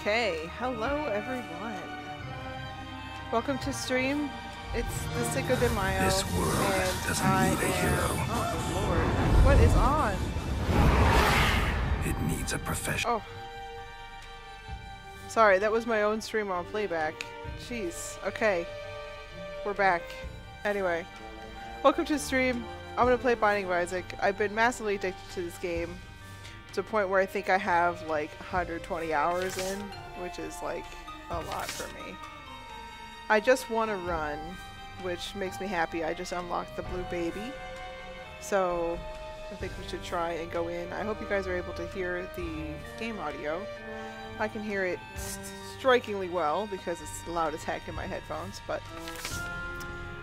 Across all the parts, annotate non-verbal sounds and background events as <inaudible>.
Okay, hello everyone. Welcome to stream. It's the Cinco de Mayo. This world and doesn't I need a am... hero. Oh lord. What is on? It needs a professional. Oh. Sorry, that was my own stream on playback. Jeez. Okay. We're back. Anyway. Welcome to stream. I'm gonna play Binding of Isaac. I've been massively addicted to this game. To a point where I think I have like 120 hours in, which is like a lot for me. I just want to run, which makes me happy. I just unlocked the blue baby. So I think we should try and go in. I hope you guys are able to hear the game audio. I can hear it st strikingly well because it's loud as heck in my headphones, but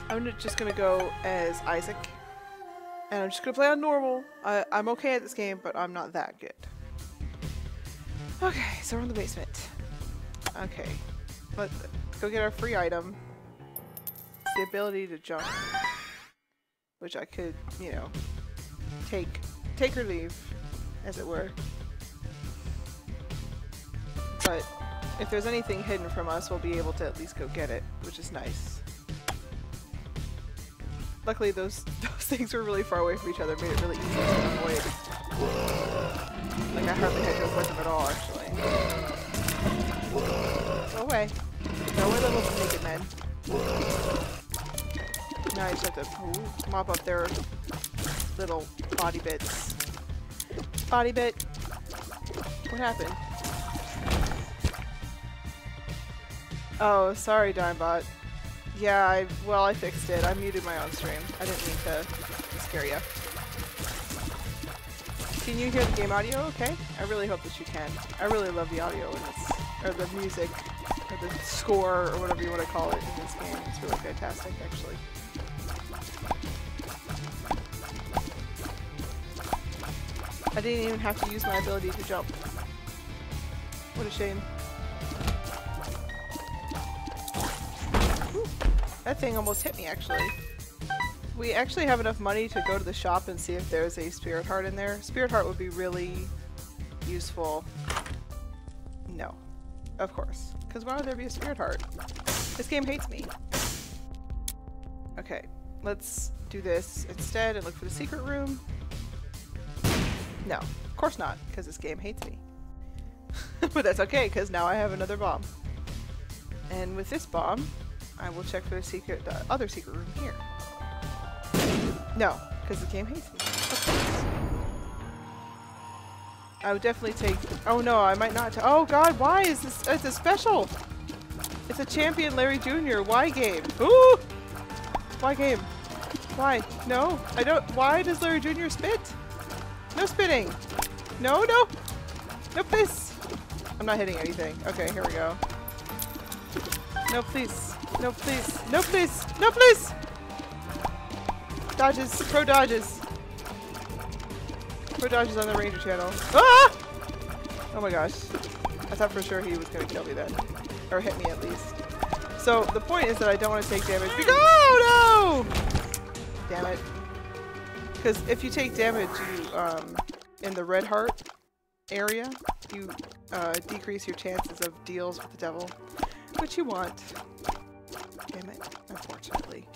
I'm just gonna go as Isaac. And I'm just gonna play on normal. I I'm okay at this game, but I'm not that good. Okay, so we're in the basement. Okay, let's go get our free item. The ability to jump, which I could, you know, take take or leave, as it were. But if there's anything hidden from us, we'll be able to at least go get it, which is nice. Luckily, those <laughs> those things were really far away from each other, made it really easy to avoid. Like I hardly had to avoid them at all, actually. Go away. Go away, little naked men. Now I just have to ooh, mop up their little body bits. Body bit. What happened? Oh, sorry, Dimebot. Yeah, I well, I fixed it. I muted my own stream. I didn't mean to scare you. Can you hear the game audio? Okay. I really hope that you can. I really love the audio in this, or the music, or the score, or whatever you want to call it in this game. It's really fantastic, actually. I didn't even have to use my ability to jump. What a shame. That thing almost hit me, actually. We actually have enough money to go to the shop and see if there's a spirit heart in there. Spirit heart would be really useful. No. Of course. Because why would there be a spirit heart? This game hates me. Okay. Let's do this instead and look for the secret room. No, of course not, because this game hates me. <laughs> but that's okay, because now I have another bomb. And with this bomb, I will check for the secret, the other secret room here. No, because the game hates me. I would definitely take. Oh no, I might not. oh God, why is this? It's a special. It's a champion Larry Jr. Why game? Ooh! Why game? Why? No, I don't. Why does Larry Jr. spit? No spitting. No, no. No, please. I'm not hitting anything. Okay, here we go. No, please. No, please. No, please. No, please. Dodges. Pro dodges. Pro dodges on the Ranger channel. Ah! Oh my gosh. I thought for sure he was going to kill me then. Or hit me at least. So the point is that I don't want to take damage because- Oh no! Damn it. Because if you take damage, you, um, in the red heart area, you uh, decrease your chances of deals with the devil, which you want. Damn it, unfortunately.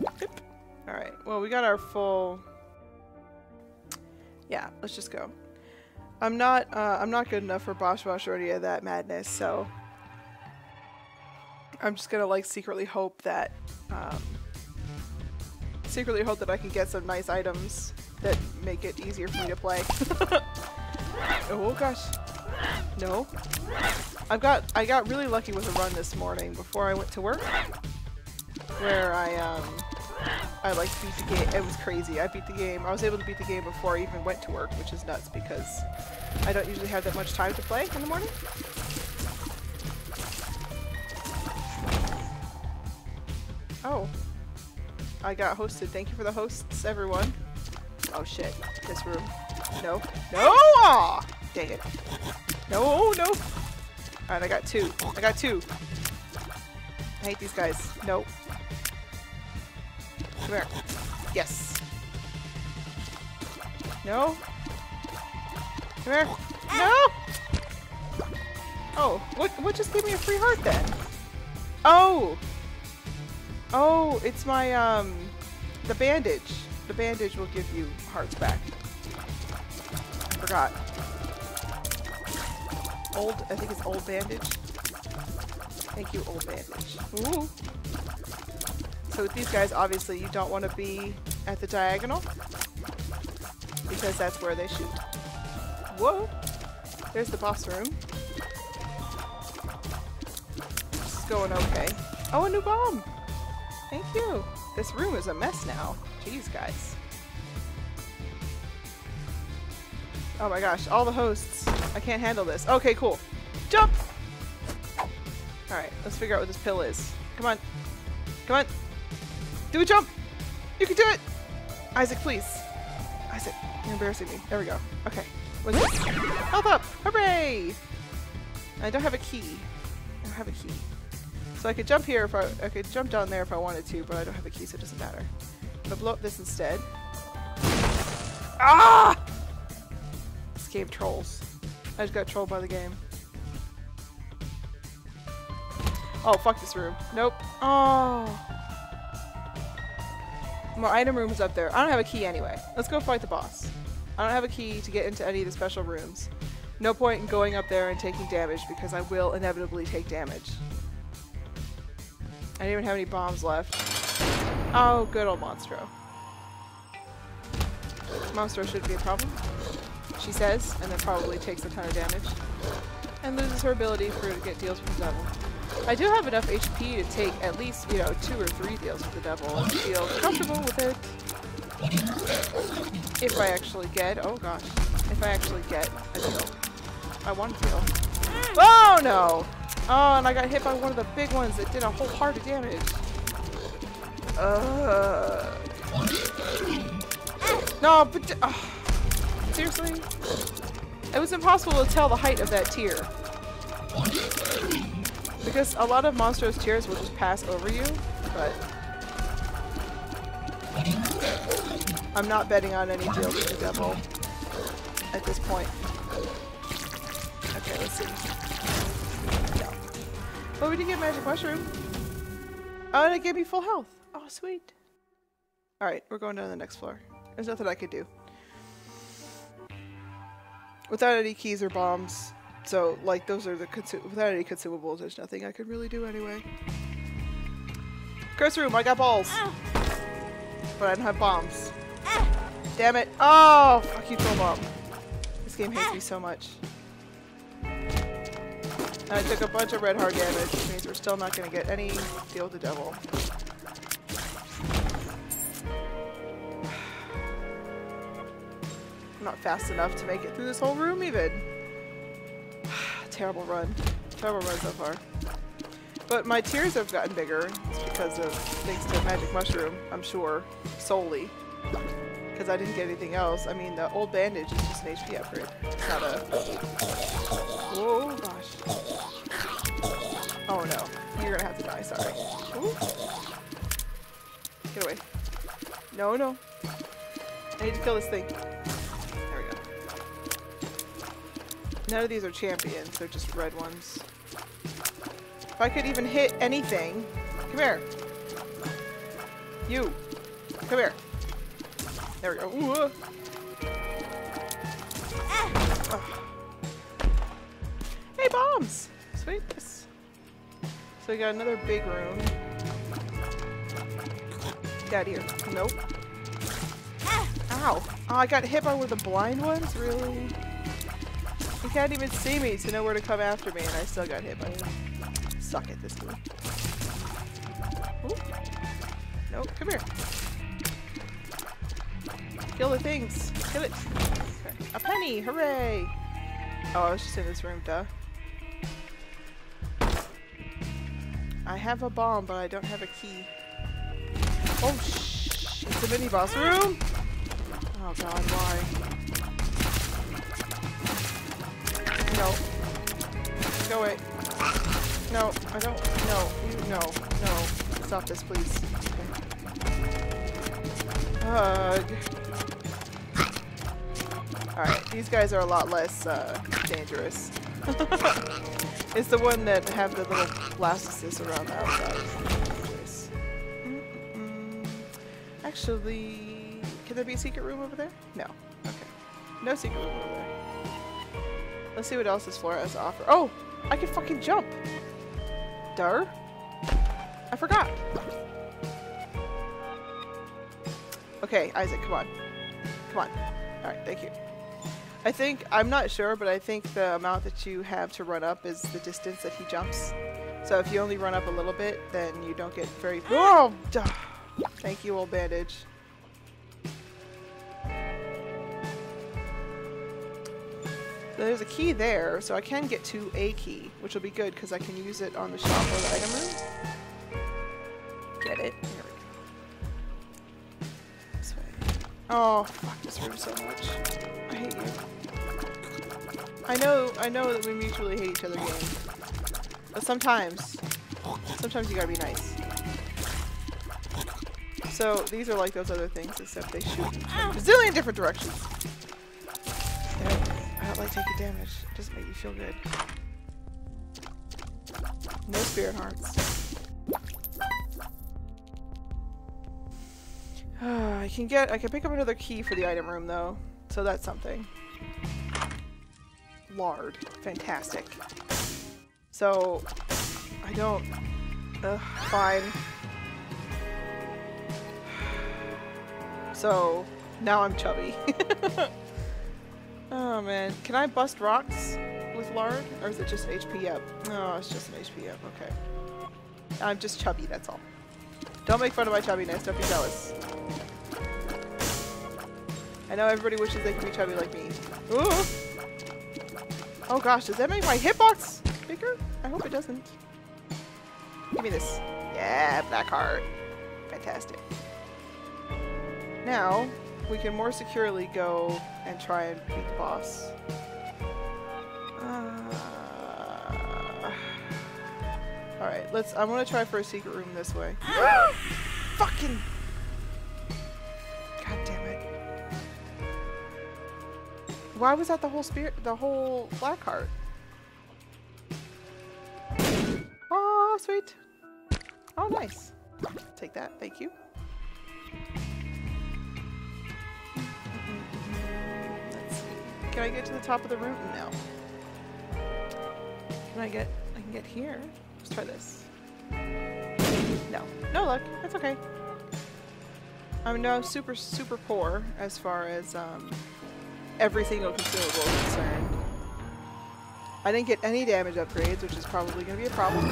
Yep. Alright, well we got our full... Yeah, let's just go. I'm not, uh, I'm not good enough for Boss Rush or any of that madness, so... I'm just gonna, like, secretly hope that, um, secretly hope that I can get some nice items that make it easier for me to play. <laughs> oh gosh. No. I've got I got really lucky with a run this morning before I went to work. Where I um I like beat the game it was crazy. I beat the game. I was able to beat the game before I even went to work, which is nuts because I don't usually have that much time to play in the morning. Oh. I got hosted. Thank you for the hosts, everyone. Oh shit. This room. No. No! Aw! Dang it. No, no! Alright, I got two. I got two. I hate these guys. Nope. Come here. Yes. No? Come here. No! Oh, what, what just gave me a free heart then? Oh! Oh, it's my, um, the bandage. The bandage will give you hearts back. Forgot. Old, I think it's old bandage. Thank you, old bandage. Ooh. So with these guys, obviously you don't want to be at the diagonal because that's where they shoot. Whoa! There's the boss room. This is going okay. Oh, a new bomb! Thank you. This room is a mess now. Jeez, guys. Oh my gosh, all the hosts. I can't handle this. Okay, cool. Jump! Alright, let's figure out what this pill is. Come on. Come on. Do a jump! You can do it! Isaac, please. Isaac, you're embarrassing me. There we go. Okay. What's this? Up! Hooray! I don't have a key. I don't have a key. So I could jump here if I, I could jump down there if I wanted to, but I don't have a key, so it doesn't matter. I'll blow up this instead. Ah! Game trolls. I just got trolled by the game. Oh, fuck this room. Nope. Oh. More item rooms up there. I don't have a key anyway. Let's go fight the boss. I don't have a key to get into any of the special rooms. No point in going up there and taking damage because I will inevitably take damage. I don't even have any bombs left. Oh, good old Monstro. Monstro should be a problem, she says, and then probably takes a ton of damage. And loses her ability for to get deals with the devil. I do have enough HP to take at least, you know, two or three deals with the devil and feel comfortable with it. If I actually get, oh gosh, if I actually get a deal. I want a deal. Oh no! Oh, and I got hit by one of the big ones that did a whole heart of damage. Uh. No, but uh, seriously, it was impossible to tell the height of that tear because a lot of Monstro's tears will just pass over you, but I'm not betting on any deal with the devil at this point. Okay, let's see. Yeah. Oh, we did get magic mushroom. Oh, and it gave me full health. Oh, sweet. Alright, we're going down to the next floor. There's nothing I could do. Without any keys or bombs. So, like, those are the without any consumables, there's nothing I could really do anyway. Curse room, I got balls. Ah. But I don't have bombs. Ah. Damn it. Oh, fuck you, Troll Bomb. This game hates ah. me so much. And I took a bunch of red heart damage, which means we're still not going to get any deal with the devil. Not fast enough to make it through this whole room even. <sighs> Terrible run. Terrible run so far. But my tears have gotten bigger. It's because of thanks to Magic Mushroom, I'm sure. Solely. Because I didn't get anything else. I mean, the old bandage is just an HP upgrade. It's not a... Oh, gosh. Oh, no. You're gonna have to die, sorry. Ooh. Get away. No, no. I need to kill this thing. None of these are champions, they're just red ones. If I could even hit anything... Come here. You. Come here. There we go. Ooh. Uh. Oh. Hey, bombs! Sweet. So we got another big room. Get here. Nope. Ow. Oh, I got hit by one of the blind ones? Really? He can't even see me to know where to come after me, and I still got hit by him. Suck at this game. Ooh. Nope, come here. Kill the things. Kill it. Okay. A penny! Hooray! Oh, I was just in this room, duh. I have a bomb, but I don't have a key. Oh, shh! It's a mini boss room? Oh god, why? No. Go away. No, I don't. No. You, no. No. Stop this, please. Ugh. Alright, these guys are a lot less uh, dangerous. <laughs> it's the one that have the little blastocysts around the outside. Actually, can there be a secret room over there? No. Okay. No secret room over there. Let's see what else this floor has to offer. Oh! I can fucking jump! Duh. I forgot. Okay, Isaac, come on. Come on. Alright, thank you. I think, I'm not sure, but I think the amount that you have to run up is the distance that he jumps. So if you only run up a little bit, then you don't get very- Oh! Thank you, old bandage. There's a key there, so I can get to a key, which will be good because I can use it on the shop or the item room. Get it. There we go. This way. Oh, fuck this room so much. I hate you. I know, I know that we mutually hate each other game. But sometimes, sometimes you gotta be nice. So, these are like those other things, except they shoot in a zillion different directions. Don't like taking damage. It doesn't make you feel good. No spirit hearts. <sighs> I can get, I can pick up another key for the item room though, so that's something. Lard, fantastic. So, I don't, ugh, fine. <sighs> So, now I'm chubby. <laughs> oh man, can I bust rocks with lard? Or is it just HP up? No, it's just an HP up, okay. I'm just chubby, that's all. Don't make fun of my chubbiness, don't be jealous. I know everybody wishes they could be chubby like me. Ooh! Oh gosh, does that make my hitbox bigger? I hope it doesn't. Give me this. Yeah, black heart. Fantastic. Now, we can more securely go and try and beat the boss. Uh, Alright, let's- I'm gonna try for a secret room this way. <gasps> Fucking- God damn it. Why was that the whole spirit- the whole black heart? Oh, sweet. Oh, nice. Take that, thank you. Can I get to the top of the room? No. Can I get, I can get here. Let's try this. No. No luck. That's okay. I'm now super, super poor as far as um, every single consumable is concerned. I didn't get any damage upgrades, which is probably going to be a problem.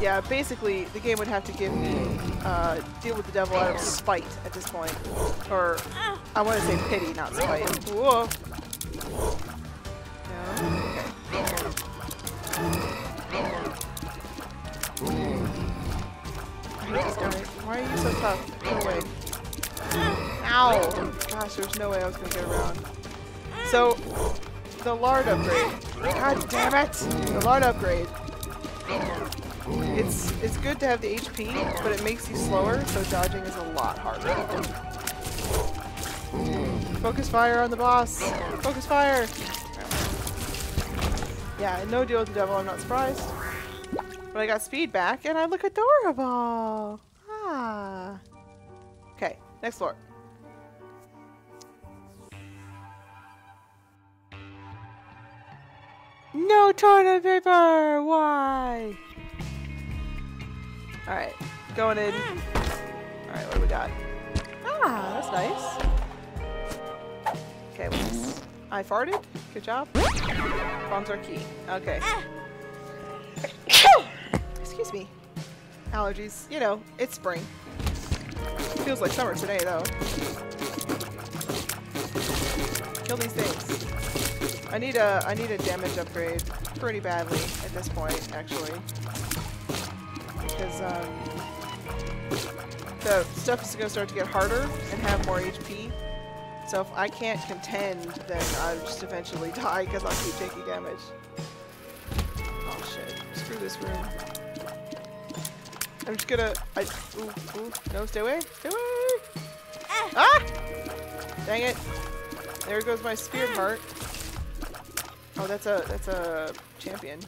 Yeah, basically, the game would have to give me uh, deal with the devil out of spite at this point. Or, I want to say pity, not spite. Whoa. No? Okay. Why are you so tough? Go away. Ow! Gosh, there's no way I was gonna get around. So, the lard upgrade. God damn it! The lard upgrade. It's it's good to have the HP, but it makes you slower, so dodging is a lot harder. Focus fire on the boss! Focus fire! Yeah, no deal with the devil, I'm not surprised. But I got speed back, and I look adorable! Ah. Okay, next floor. No toilet paper! Why? Alright, going in. Alright, what do we got? Ah, that's nice. Okay, what's? I farted? Good job. Bombs are key. Okay. <coughs> Excuse me. Allergies. You know, it's spring. Feels like summer today, though. Kill these things. I need a I need a damage upgrade pretty badly at this point, actually. Because um, the stuff is gonna start to get harder and have more HP. So if I can't contend, then I'll just eventually <laughs> die because I'll keep taking damage. Oh shit! Screw this room. I'm just gonna. I, ooh, ooh, no, stay away, stay away. Ah! Dang it! There goes my spear part. Oh, that's a that's a champion.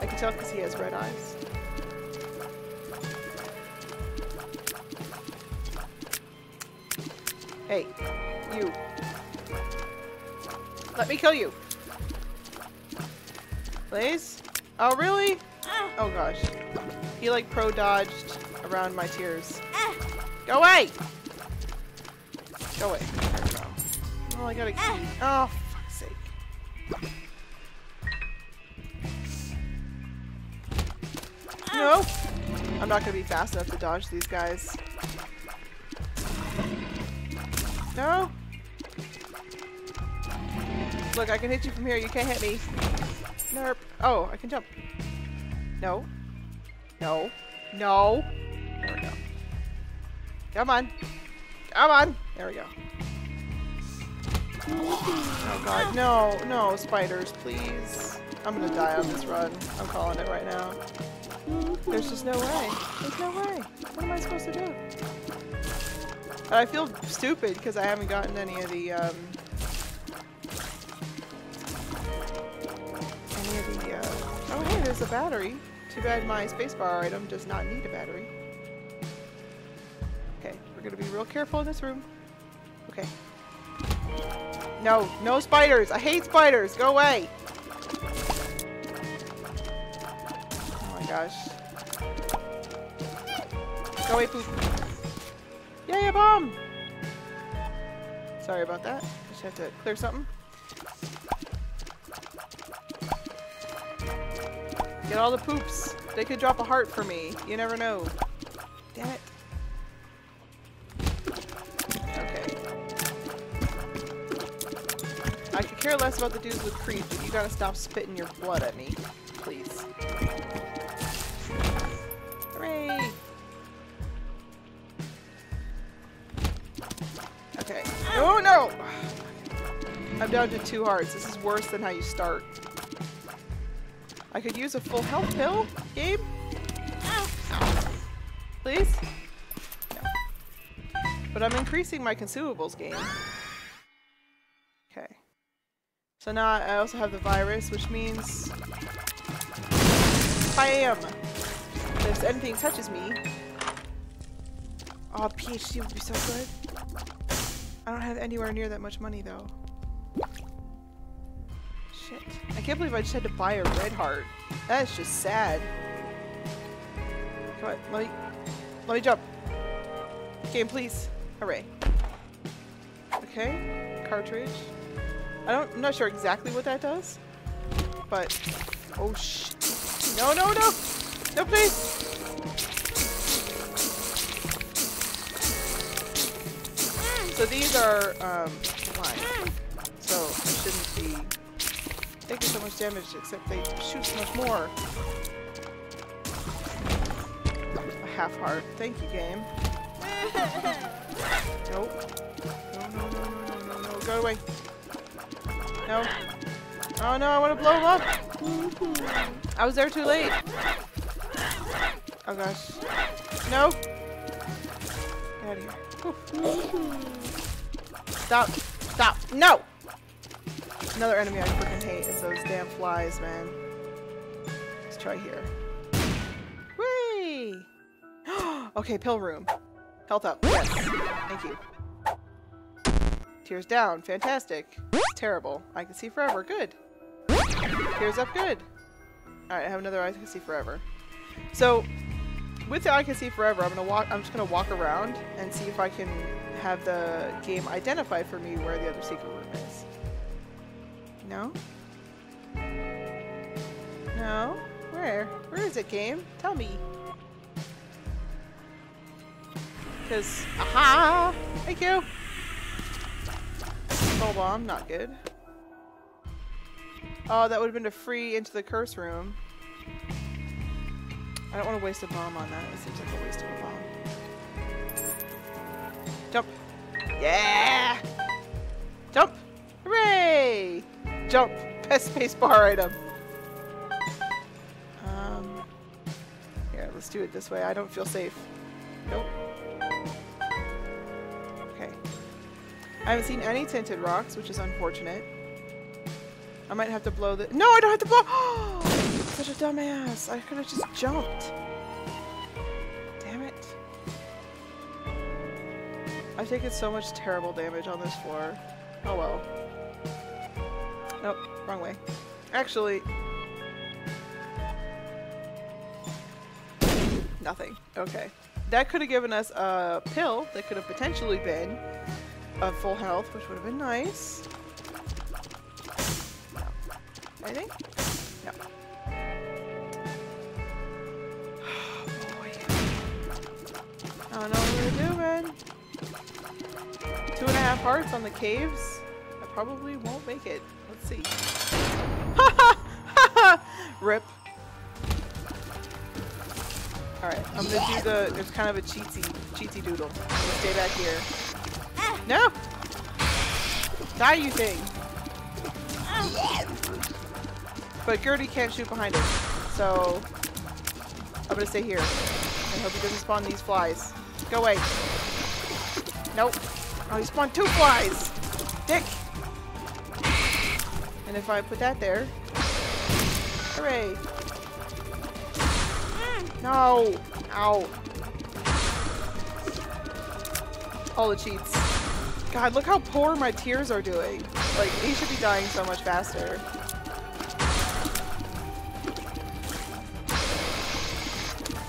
I can tell because he has red eyes. Hey, you. Let me kill you. Please? Oh, really? Ah. Oh gosh. He like pro dodged around my tears. Ah. Go away! Go away. There we go. Oh, I got a ah. key. Oh, fuck's sake. No! I'm not gonna be fast enough to dodge these guys. No! Look, I can hit you from here. You can't hit me. Nerp. Oh, I can jump. No. No. No. There we go. Come on. Come on. There we go. Oh god, no, no, spiders, please. I'm gonna die on this run. I'm calling it right now. There's just no way. There's no way. What am I supposed to do? But I feel stupid because I haven't gotten any of the, um... Any of the, uh... Oh hey, there's a battery. Too bad my spacebar item does not need a battery. Okay, we're gonna be real careful in this room. Okay. No, no spiders! I hate spiders! Go away! Oh my gosh. Go away, poop. Yay, a bomb! Sorry about that. Just had to clear something. Get all the poops. They could drop a heart for me. You never know. Damn it. Okay. I could care less about the dudes with creep, but you gotta stop spitting your blood at me. Please. Hooray! Okay. Oh no! I'm down to two hearts. This is worse than how you start. I could use a full health pill, Gabe? Please? No. But I'm increasing my consumables game. Okay. So now I also have the virus, which means... Bam! If anything touches me... Oh, PhD would be so good. I don't have anywhere near that much money, though. Shit. I can't believe I just had to buy a red heart. That is just sad. Come on, let me, let me jump. Game, please. Hooray. Okay, cartridge. I don't, I'm not sure exactly what that does, but, oh shit. no, no, no, no, please. So these are, um, lines. So shouldn't be taking so much damage, except they shoot so much more. A half heart. Thank you, game. <laughs> Nope. No, no, no, no, no, no, no. Go away. No. Oh no, I want to blow him up. I was there too late. Oh gosh. No. Get out of here. Stop. Stop. No! Another enemy I freaking hate is those damn flies, man. Let's try here. Whee! <gasps> okay, pill room. Health up. Yes. Thank you. Tears down. Fantastic. Terrible. I can see forever. Good. Tears up. Good. Alright, I have another I can see forever. So, with the I can see forever, I'm gonna walk. I'm just gonna walk around and see if I can have the game identify for me where the other secret room is. No? No? Where? Where is it, game? Tell me. Because, aha! Thank you! Soul bomb, not good. Oh, that would have been a free into the curse room. I don't want to waste a bomb on that. It seems like a waste of a bomb. Jump! Yeah! Jump! Hooray! Jump! Best spacebar item. Um, let's Let's do it this way. I don't feel safe. Nope. Okay. I haven't seen any tinted rocks, which is unfortunate. I might have to blow the- No, I don't have to blow- <gasps> Such a dumbass. I could have just jumped. I've taken so much terrible damage on this floor. Oh well. Nope, wrong way. Actually, nothing. Okay. That could have given us a pill that could have potentially been a full health, which would have been nice. Anything? No. <sighs> Oh boy. I don't know what we're doing. Two and a half hearts on the caves. I probably won't make it. Let's see. <laughs> Rip. Alright, I'm gonna do the, it's kind of a cheatsy, cheatsy doodle. Stay back here. No! Die, you thing! But Gurdy can't shoot behind it, so I'm gonna stay here. I hope he doesn't spawn these flies. Go away. Nope. Oh, he spawned two flies! Dick! And if I put that there... Hooray! Mm, no! Ow. All the cheats. God, look how poor my tears are doing. Like, he should be dying so much faster.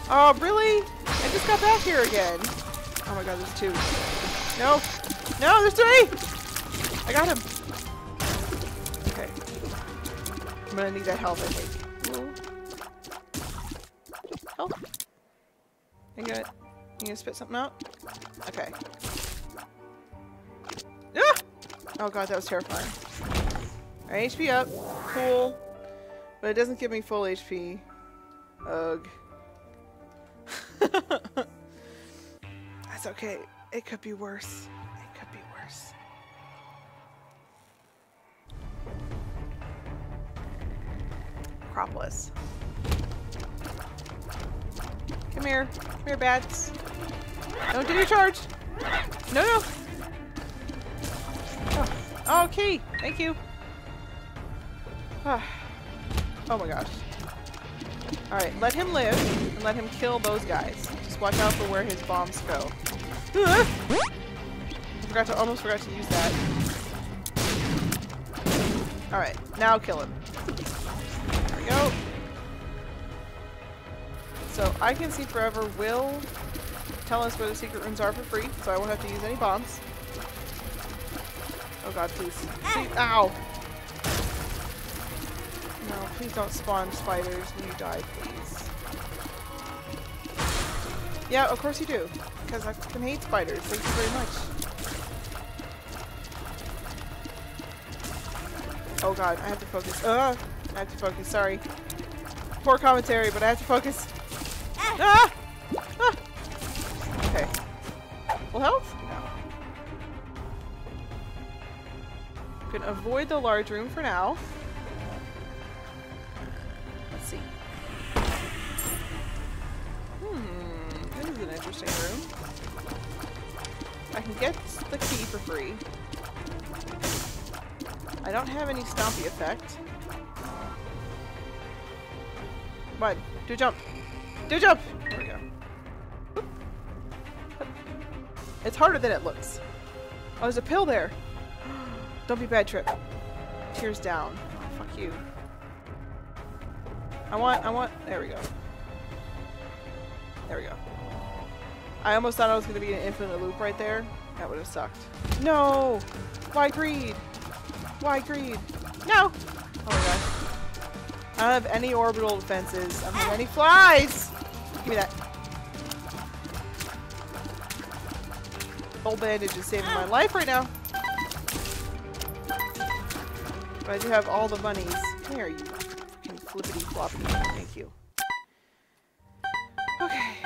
Oh, really? I just got back here again. Oh my god, there's two. No! No, there's three! I got him. Okay. I'm gonna need that health, I think. Health? You gonna, you gonna spit something out? Okay. Ah! Oh god, that was terrifying. Alright, HP up. Cool. But it doesn't give me full HP. Ugh. <laughs> That's okay. It could be worse. It could be worse. Acropolis. Come here. Come here, bats. Don't do your charge. No, no. Oh, oh key. Thank you. <sighs> oh my gosh. Alright, let him live, and let him kill those guys. Just watch out for where his bombs go. I forgot to, almost forgot to use that. Alright, now kill him. There we go. So, I Can See Forever will tell us where the secret rooms are for free, so I won't have to use any bombs. Oh god, please. please ow! No, please don't spawn spiders when you die, please. Yeah, of course you do. Because I fucking hate spiders. Thank you very much. Oh god, I have to focus. Uh, I have to focus, sorry. Poor commentary, but I have to focus. Ah! ah! Okay. Full health? No. Can avoid the large room for now. Is an interesting room. I can get the key for free. I don't have any stompy effect. Come on, do a jump. Do a jump! There we go. It's harder than it looks. Oh, there's a pill there. <gasps> Don't be bad trip. Tears down. Oh, fuck you. I want, I want, there we go. There we go. I almost thought I was going to be in an infinite loop right there. That would have sucked. No! Why greed? Why greed? No! Oh my gosh. I don't have any orbital defenses. I don't have any flies! Give me that. Old bandage is saving my life right now. But I do have all the. Come here, you fucking flippity floppy. Thank you. Okay.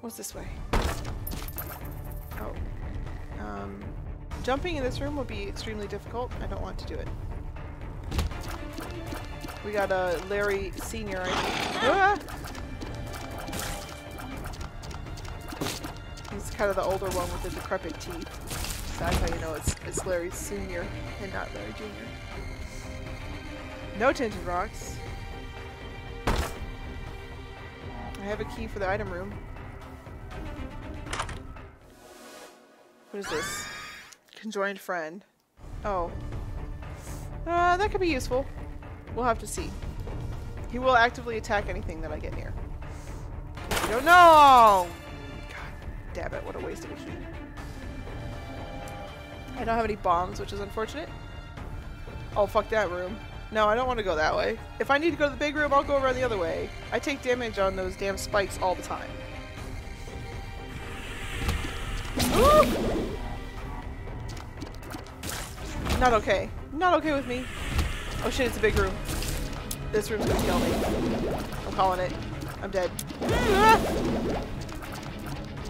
What's this way? Um, jumping in this room would be extremely difficult. I don't want to do it. We got a Larry Senior. Ah! kind of the older one with the decrepit teeth. That's how you know it's, it's Larry Sr. and not Larry Jr. No tinted rocks. I have a key for the item room. What is this? Conjoined friend. Oh. Uh, that could be useful. We'll have to see. He will actively attack anything that I get near. I don't know! God damn it, what a waste of a key. I don't have any bombs, which is unfortunate. Oh, fuck that room. No, I don't want to go that way. If I need to go to the big room, I'll go around the other way. I take damage on those damn spikes all the time. <gasps> Not okay. Not okay with me. Oh shit, it's a big room. This room's gonna kill me. I'm calling it. I'm dead. Ah!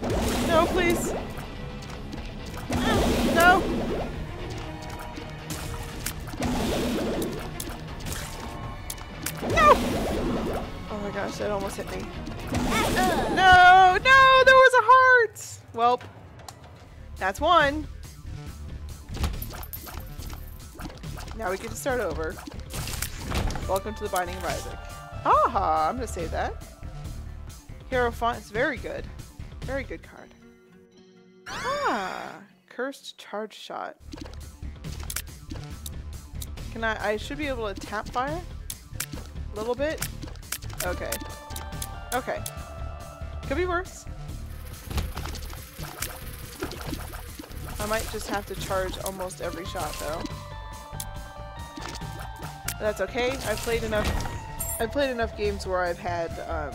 <sighs> No, please. <sighs> No! No! Oh my gosh, that almost hit me. No! No! There was a heart! Welp. That's one. Now we get to start over. Welcome to the Binding of Isaac. Aha! I'm gonna save that. Hierophant is very good. Very good card. Ah! Cursed Charge Shot. Can I- I should be able to tap fire? A little bit? Okay. Okay. Could be worse. I might just have to charge almost every shot though. That's okay. I've played enough. I've played enough games where I've had. Um,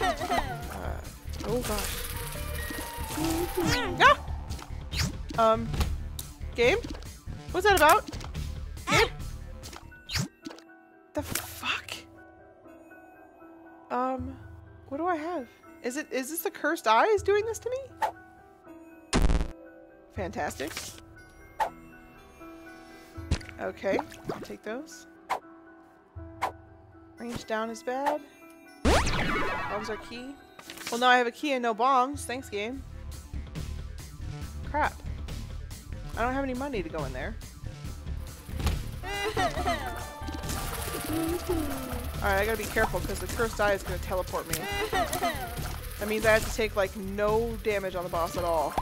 uh, oh gosh. Ah! Um. Game. What's that about? Game. The fuck? Um. What do I have? Is it? Is this the cursed eyes doing this to me? Fantastic. Okay, I'll take those. Range down is bad. Bombs are key. Well, now I have a key and no bombs. Thanks, game. Crap. I don't have any money to go in there. Alright, I gotta be careful because the cursed eye is gonna teleport me. That means I have to take, like, no damage on the boss at all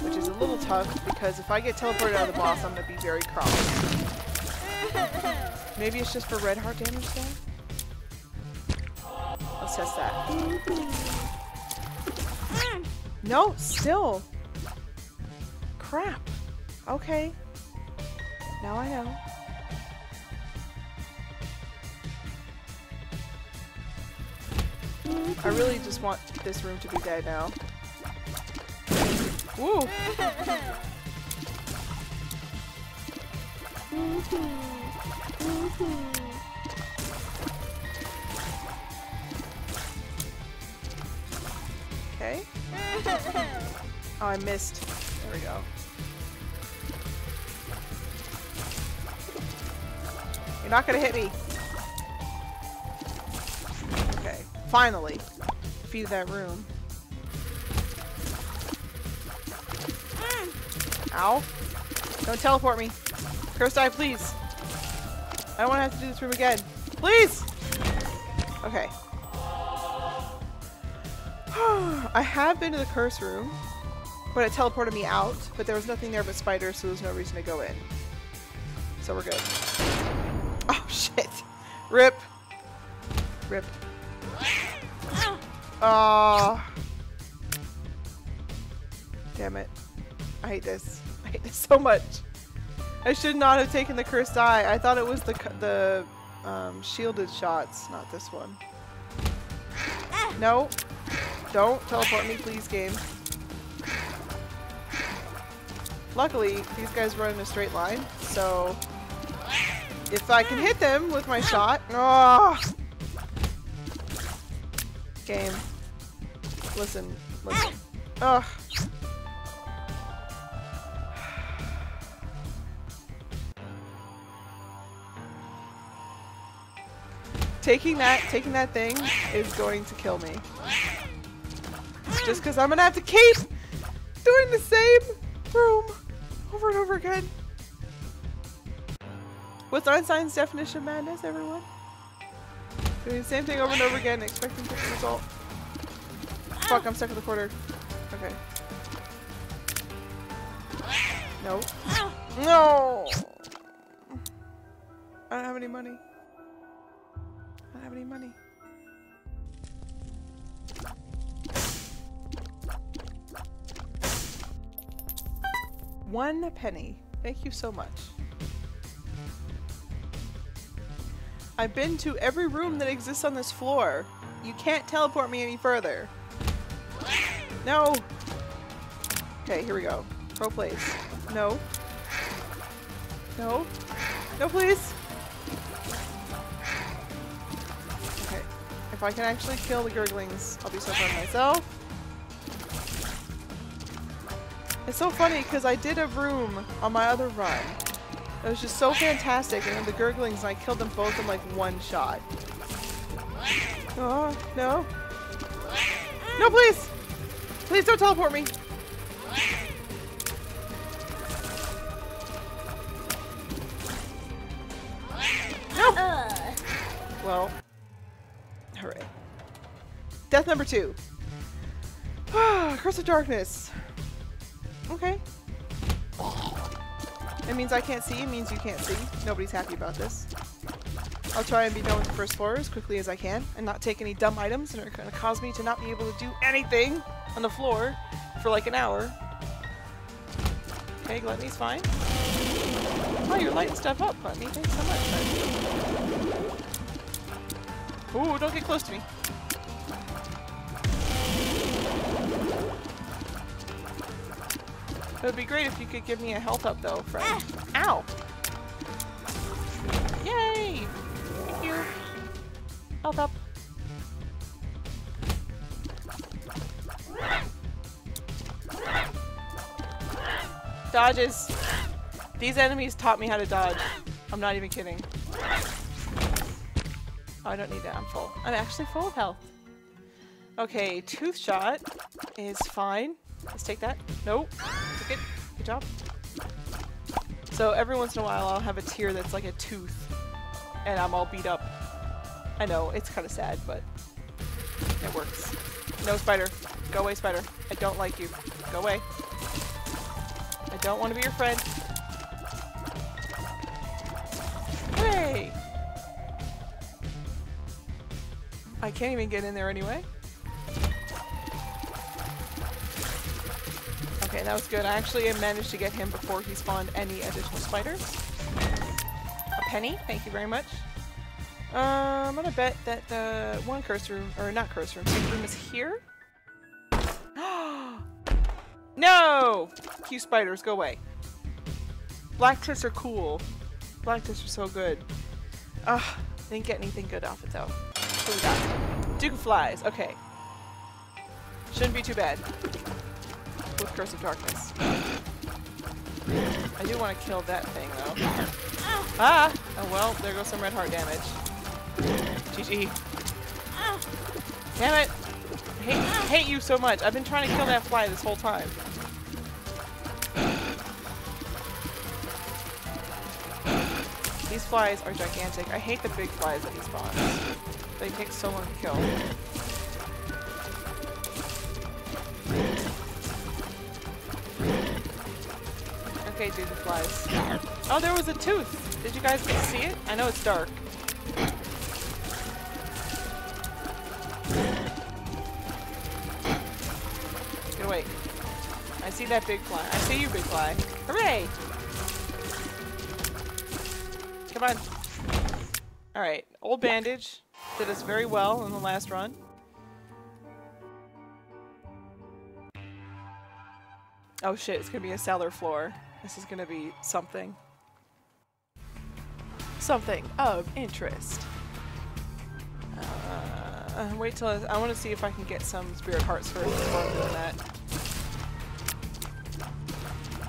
which is a little tough because if I get teleported out of the boss, I'm going to be very cross. Maybe it's just for red heart damage though? Let's test that. No, still. Crap. Okay. Now I know. I really just want this room to be dead now. Woo! Okay. <laughs> Oh, I missed. There we go. You're not gonna hit me. Okay. Finally. Feed that room. Ow. Don't teleport me. Cursed Eye, please. I don't want to have to do this room again. Please! Okay. <sighs> I have been to the curse room, but it teleported me out, but there was nothing there but spiders, so there's no reason to go in. So we're good. <laughs> Oh, shit. Rip. Rip. Oh. Damn it. I hate this. I hate this so much. I should not have taken the cursed eye. I thought it was the the um, shielded shots, not this one. <sighs> No. Don't teleport me, please, game. Luckily, these guys run in a straight line, so if I can hit them with my shot... Oh! <sighs> Game. Listen. Listen. Ugh. <sighs> Taking that, taking that thing is going to kill me. Just because I'm gonna have to keep doing the same room over and over again. What's Einstein's definition of madness, everyone? Doing the same thing over and over again, expecting different result. Fuck, I'm stuck in the corner. Okay. No. No! I don't have any money. Have any money. One penny. Thank you so much. I've been to every room that exists on this floor. You can't teleport me any further. No! Okay, here we go. Pro place. No. No. No, please! If I can actually kill the gurglings, I'll be so proud of myself. It's so funny because I did a room on my other run. It was just so fantastic, and then the gurglings, I killed them both in like one shot. Oh, no. No, please! Please don't teleport me! No! Uh. Well. Death number two. <sighs> Curse of Darkness. Okay. It means I can't see, it means you can't see. Nobody's happy about this. I'll try and be done with the first floor as quickly as I can and not take any dumb items that are going to cause me to not be able to do anything on the floor for like an hour. Okay, Gluttony's fine. Oh, you're lighting stuff up, Gluttony. Thanks so much. Ooh, don't get close to me. It would be great if you could give me a health up though, friend. Ow! Yay! Thank you. Health up. Dodges. These enemies taught me how to dodge. I'm not even kidding. Oh, I don't need that. I'm full. I'm actually full of health. Okay, tooth shot is fine. Let's take that. Nope. Took it. Good job. So every once in a while I'll have a tear that's like a tooth and I'm all beat up. I know, it's kind of sad, but it works. No, spider. Go away, spider. I don't like you. Go away. I don't want to be your friend. Hey! I can't even get in there anyway. Okay, that was good. I actually managed to get him before he spawned any additional spiders. A penny, thank you very much. Uh, I'm gonna bet that the one curse room, or not curse room, safe room is here? <gasps> no! You spiders, go away. Black tips are cool. Black tips are so good. Ugh, didn't get anything good off it though. Duke Flies, okay. Shouldn't be too bad with Curse of Darkness. I do want to kill that thing, though. Ah! Oh well, there goes some red heart damage. GG. Damn it! Hate, hate you so much. I've been trying to kill that fly this whole time. These flies are gigantic. I hate the big flies that he spawns. They take so long to kill. Okay, dude, the flies. Oh, there was a tooth! Did you guys see it? I know it's dark. Get away. I see that big fly. I see you, big fly. Hooray! Come on. Alright, old bandage. Did us very well in the last run. Oh shit, it's gonna be a cellar floor. This is gonna be something. Something of interest. Uh, wait till I, I want to see if I can get some spirit hearts first before doing that.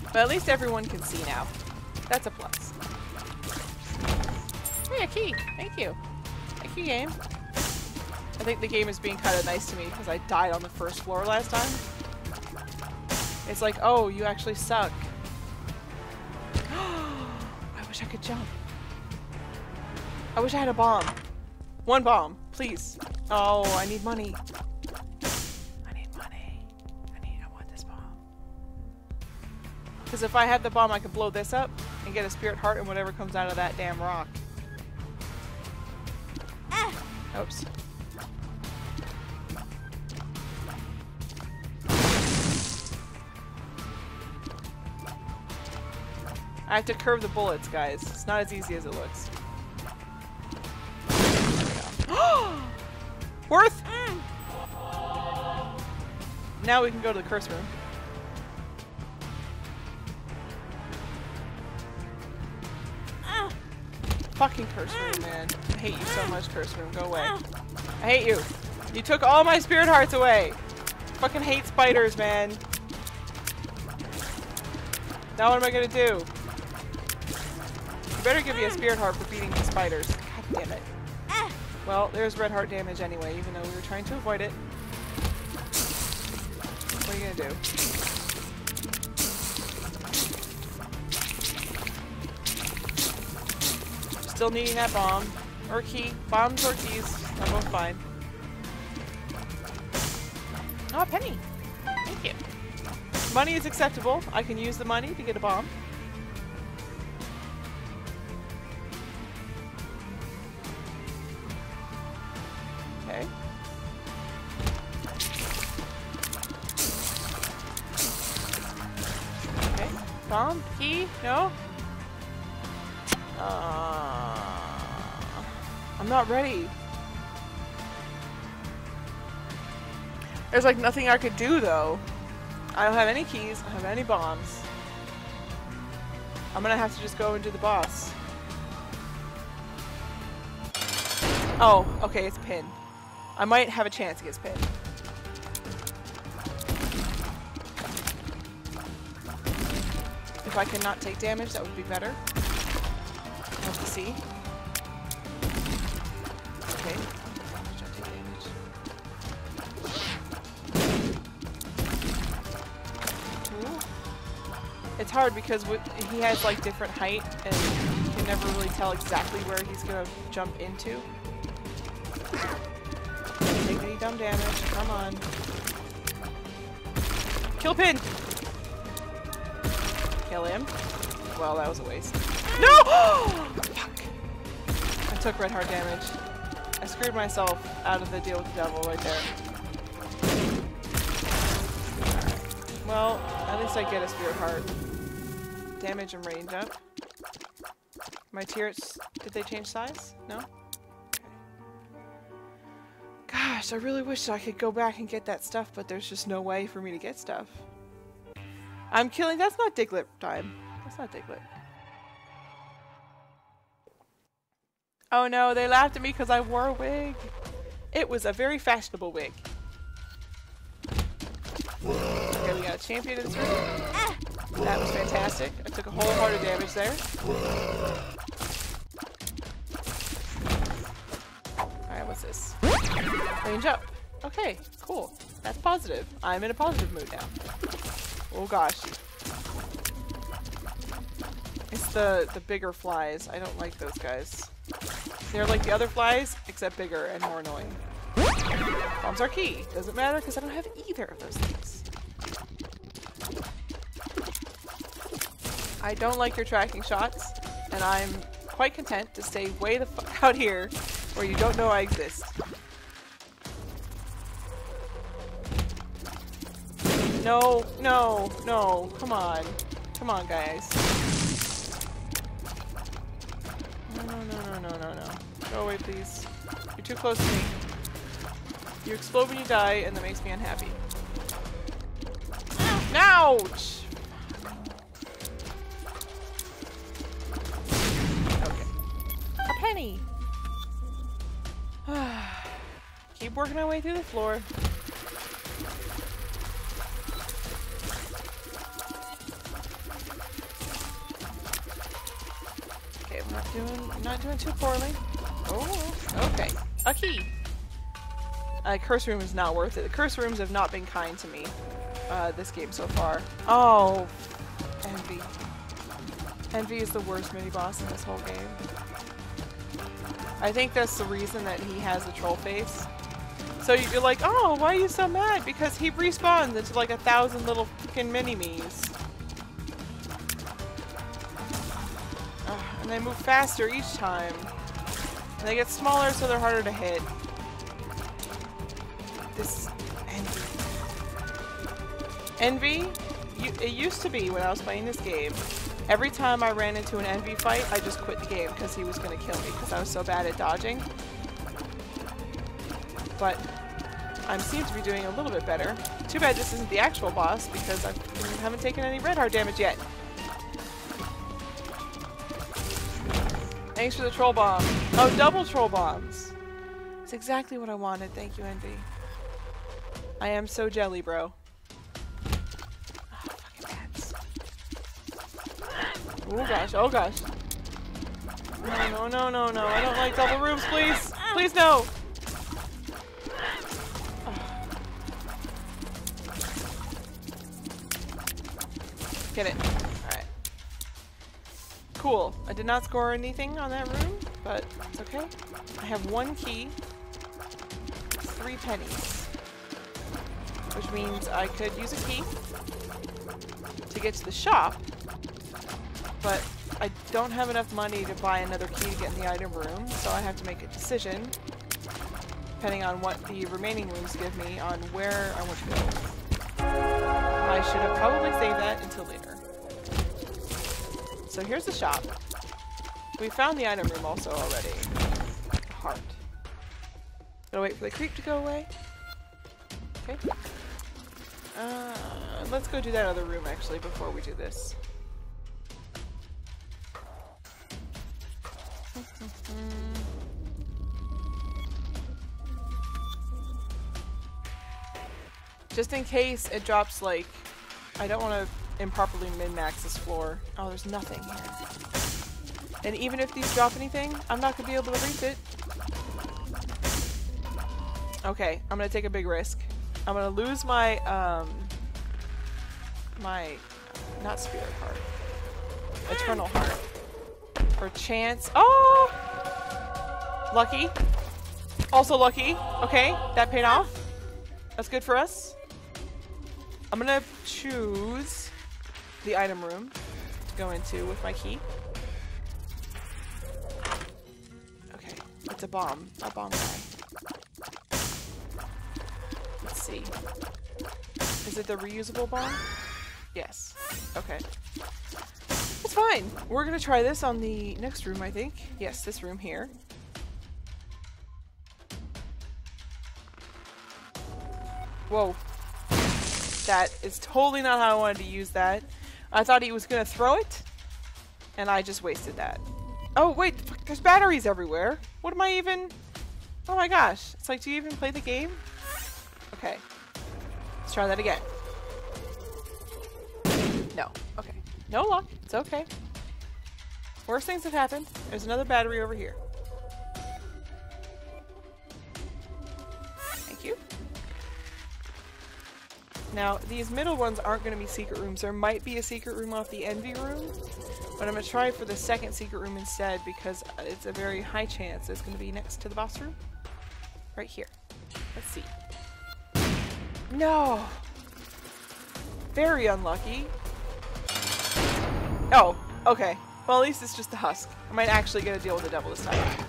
But at least everyone can see now. That's a plus. Hey, a key! Thank you. Thank you, game. I think the game is being kind of nice to me because I died on the first floor last time. It's like, oh, you actually suck. I wish I could jump. I wish I had a bomb. One bomb, please. Oh, I need money. I need money. I need, I want this bomb. Because if I had the bomb, I could blow this up and get a spirit heart and whatever comes out of that damn rock. Oops. I have to curve the bullets, guys. It's not as easy as it looks. <gasps> Worth! Now we can go to the curse room. Fucking curse room, man. I hate you so much, curse room. Go away. I hate you. You took all my spirit hearts away. Fucking hate spiders, man. Now what am I gonna do? You better give me a spirit heart for beating these spiders. God damn it. Well, there's red heart damage anyway, even though we were trying to avoid it. What are you gonna do? Still needing that bomb. Or key. Bombs or keys. Are both fine. Oh, a penny. Thank you. Money is acceptable. I can use the money to get a bomb. Ready. There's like nothing I could do though. I don't have any keys, I don't have any bombs. I'm gonna have to just go and do the boss. Oh, okay, it's pin. I might have a chance against pin. If I cannot take damage, that would be better. Let's see. Okay. It's hard because he has like different height and you can never really tell exactly where he's gonna jump into. Take any dumb damage. Come on. Kill pin! Kill him. Well, that was a waste. No! <gasps> Fuck. I took red heart damage. Screwed myself out of the deal with the devil right there. Well, at least I get a spirit heart. Damage and range up. My tears, did they change size? No? Gosh, I really wish I could go back and get that stuff, but there's just no way for me to get stuff. I'm killing- that's not Diglett time. That's not Diglett. Oh no, they laughed at me because I wore a wig. It was a very fashionable wig. Okay, we got a champion in this room. That was fantastic. I took a whole heart of damage there. Alright, what's this? Range up. Okay, cool. That's positive. I'm in a positive mood now. Oh gosh. It's the, the bigger flies. I don't like those guys. They're like the other flies, except bigger and more annoying. Bombs are key. Doesn't matter because I don't have either of those things. I don't like your tracking shots, and I'm quite content to stay way the fuck <laughs> out here where you don't know I exist. No, no, no, come on. Come on, guys. No, no, no, no, no. Go away, please. You're too close to me. You explode when you die, and that makes me unhappy. Ouch! Okay. A penny! <sighs> Keep working my way through the floor. Doing not doing too poorly. Oh, okay. A key. Uh, curse room is not worth it. The curse rooms have not been kind to me uh, this game so far. Oh, Envy. Envy is the worst mini boss in this whole game. I think that's the reason that he has a troll face. So you're like, oh, why are you so mad? Because he respawns into like a thousand little fucking mini-me's. And they move faster each time. And they get smaller so they're harder to hit. This Envy. Envy, you, it used to be when I was playing this game, every time I ran into an Envy fight, I just quit the game because he was going to kill me because I was so bad at dodging. But I seem to be doing a little bit better. Too bad this isn't the actual boss because I haven't taken any red heart damage yet. Thanks for the troll bomb. Oh, double troll bombs. It's exactly what I wanted. Thank you, Envy. I am so jelly, bro. Oh. Oh gosh. Oh, gosh. No, no, no, no, no. I don't like double rooms, please. Please, no. Cool. I did not score anything on that room, but it's okay. I have one key, three pennies, which means I could use a key to get to the shop, but I don't have enough money to buy another key to get in the item room, so I have to make a decision, depending on what the remaining rooms give me, on where I want to go. I should have probably saved that until later. So here's the shop. We found the item room also already. Heart. Gotta wait for the creep to go away. Okay. Uh, let's go do that other room actually before we do this. <laughs> Just in case it drops like, I don't want to improperly min-max this floor. Oh, there's nothing here. And even if these drop anything, I'm not gonna be able to reach it. Okay, I'm gonna take a big risk. I'm gonna lose my, um, my, not spirit heart, eternal heart. For chance. Oh! Lucky. Also lucky. Okay, that paid off. That's good for us. I'm gonna choose the item room to go into with my key. Okay, it's a bomb. A bomb guy. Let's see. Is it the reusable bomb? Yes. Okay. It's fine. We're gonna try this on the next room, I think. Yes, this room here. Whoa. That is totally not how I wanted to use that. I thought he was going to throw it, and I just wasted that. Oh, wait, there's batteries everywhere. What am I even... Oh my gosh. It's like, do you even play the game? Okay. Let's try that again. No. Okay. No luck. It's okay. Worst things have happened. There's another battery over here. Now, these middle ones aren't going to be secret rooms. There might be a secret room off the Envy room, but I'm going to try for the second secret room instead because it's a very high chance it's going to be next to the boss room. Right here. Let's see. No! Very unlucky. Oh, okay. Well, at least it's just the husk. I might actually get a deal with the devil this time.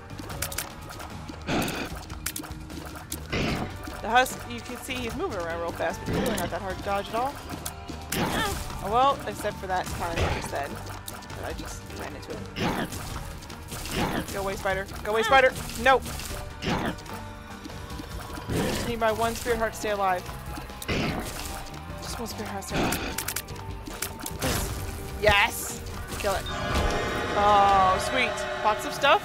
The husk, you can see he's moving around real fast, but he's really not that hard to dodge at all. Oh, well, except for that time just then. That I just ran into him. Go away, spider. Go away, spider! No! Just need my one spirit heart to stay alive. Just one spirit heart to stay alive. Yes! Kill it. Oh, sweet. Box of stuff?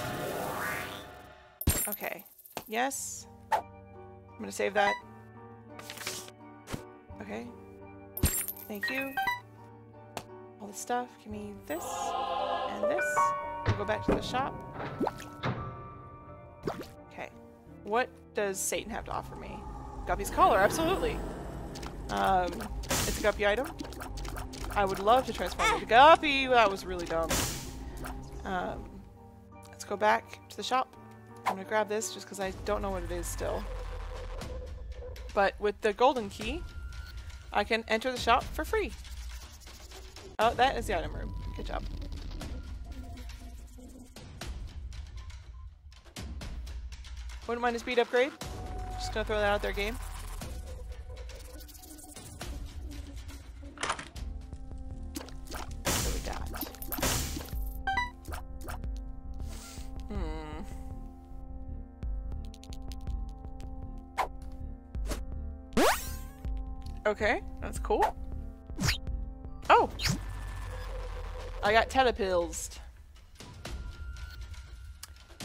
Okay. Yes. I'm gonna save that. Okay. Thank you. All the stuff. Give me this and this. We'll go back to the shop. Okay. What does Satan have to offer me? Guppy's collar, absolutely. Um, it's a Guppy item. I would love to transform into Guppy. That was really dumb. Um, let's go back to the shop. I'm gonna grab this just because I don't know what it is still. But with the golden key, I can enter the shop for free. Oh, that is the item room. Good job. Wouldn't mind a speed upgrade. Just gonna throw that out there, game. Okay, that's cool. Oh! I got telepills.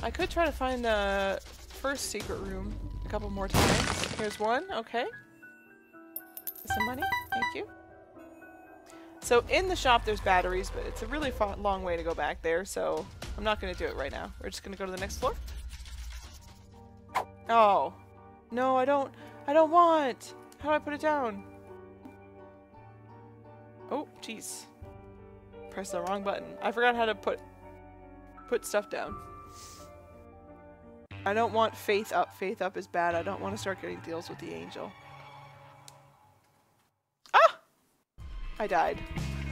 I could try to find the first secret room a couple more times. Here's one, okay. Some money, thank you. So in the shop there's batteries, but it's a really long way to go back there, so I'm not going to do it right now. We're just going to go to the next floor. Oh. No, I don't. I don't want. How do I put it down? Oh, jeez. Press the wrong button. I forgot how to put put stuff down. I don't want faith up. Faith up is bad. I don't want to start getting deals with the angel. Ah! I died.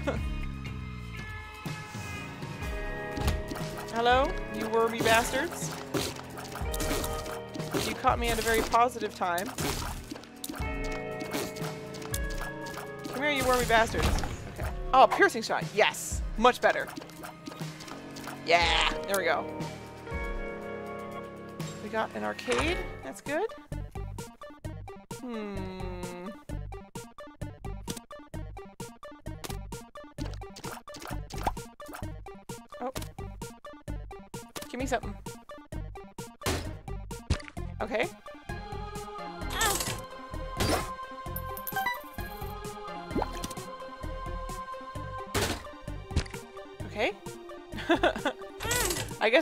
<laughs> Hello, you wormy bastards. You caught me at a very positive time. Come here, you wormy bastards. Okay. Oh, piercing shot. Yes. Much better. Yeah. There we go. We got an arcade. That's good. Hmm.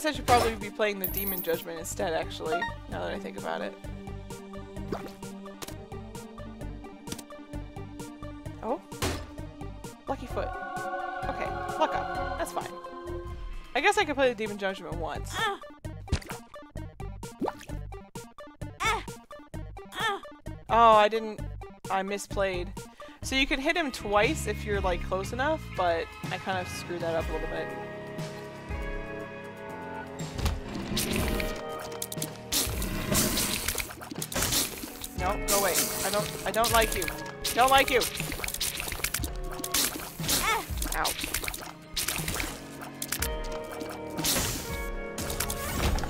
Guess I should probably be playing the Demon Judgment instead, actually, now that I think about it. Oh? Lucky Foot. Okay, luck up. That's fine. I guess I could play the Demon Judgment once. Oh, I didn't... I misplayed. So you can hit him twice if you're, like, close enough, but I kind of screwed that up a little bit. No, go away. I don't I don't like you. Don't like you. Ow.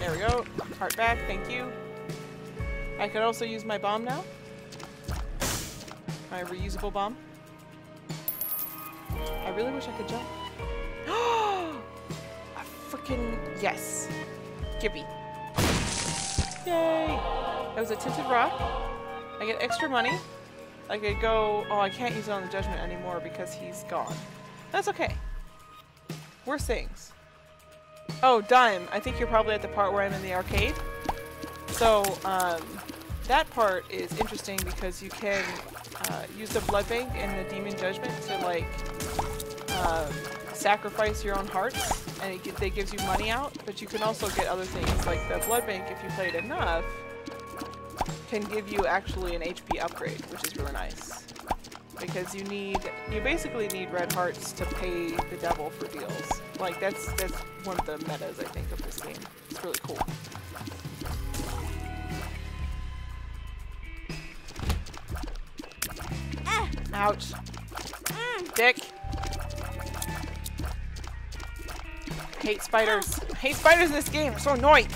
There we go. Heart back, thank you. I could also use my bomb now. My reusable bomb. I really wish I could jump. <gasps> a freaking yes. Gibby. Yay! That was a tinted rock. I get extra money. I could go... Oh, I can't use it on the Judgment anymore because he's gone. That's okay. Worse things. Oh, Dime. I think you're probably at the part where I'm in the arcade. So, um, that part is interesting because you can uh, use the blood bank and the demon judgment to like um, sacrifice your own hearts and it, they gives you money out but you can also get other things like the blood bank if you played enough can give you actually an HP upgrade which is really nice because you need you basically need red hearts to pay the devil for deals like that's that's one of the metas I think of this game it's really cool ah! Ouch. Mm. Dick. hate spiders. I hate spiders in this game. I'm so annoying.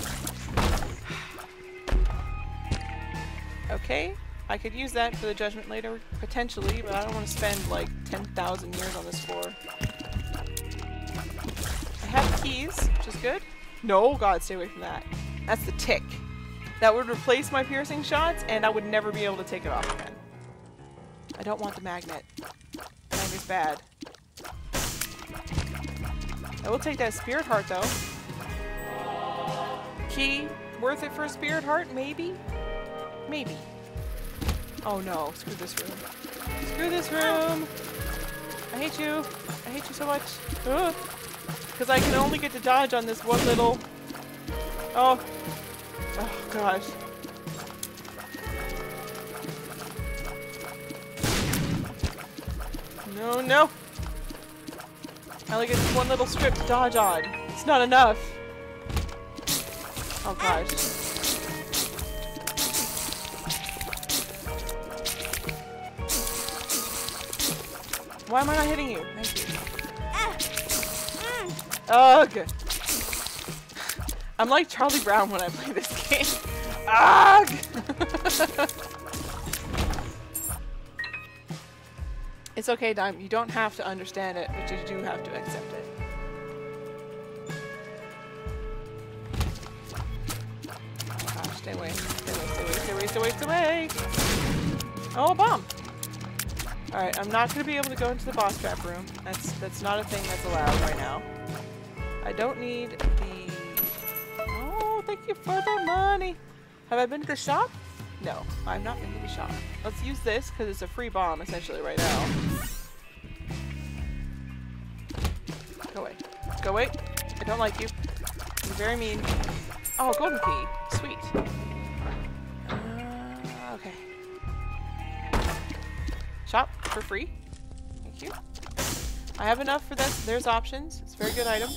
Okay. I could use that for the judgment later, potentially, but I don't want to spend like 10,000 years on this floor. I have keys, which is good. No, God, stay away from that. That's the tick. That would replace my piercing shots, and I would never be able to take it off again. I don't want the magnet. Magnet's bad. I will take that spirit heart though. Key, worth it for a spirit heart? Maybe? Maybe. Oh no, screw this room. Screw this room! I hate you. I hate you so much. Because I can only get to dodge on this one little... Oh. Oh gosh. No, no! I only get one little strip to dodge on. It's not enough. Oh gosh. Why am I not hitting you? Thank you. Ah, mm. oh, Ugh! I'm like Charlie Brown when I play this game. Ah, Ugh! <laughs> It's okay, Dime. You don't have to understand it, but you do have to accept it. Gosh, stay away. Stay away, stay away, stay away, stay away, stay away! Oh, a bomb! Alright, I'm not going to be able to go into the boss trap room. That's, that's not a thing that's allowed right now. I don't need the... Oh, thank you for the money! Have I been to the shop? No, I'm not going to be shot. Let's use this because it's a free bomb essentially right now. Go away. Go away. I don't like you. You're very mean. Oh, golden key. Sweet. For free. Thank you. I have enough for this. There's options. It's a very good item.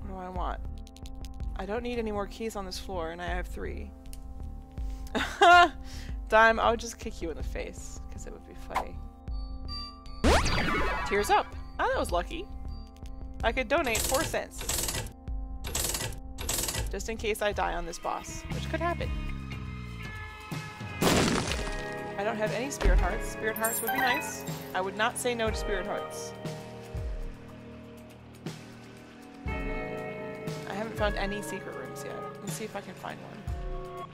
What do I want? I don't need any more keys on this floor, and I have three. <laughs> Dime, I would just kick you in the face, because it would be funny. Tears up! Oh, that was lucky. I could donate four cents. Just in case I die on this boss, which could happen. I don't have any spirit hearts. Spirit hearts would be nice. I would not say no to spirit hearts. I haven't found any secret rooms yet. Let's see if I can find one.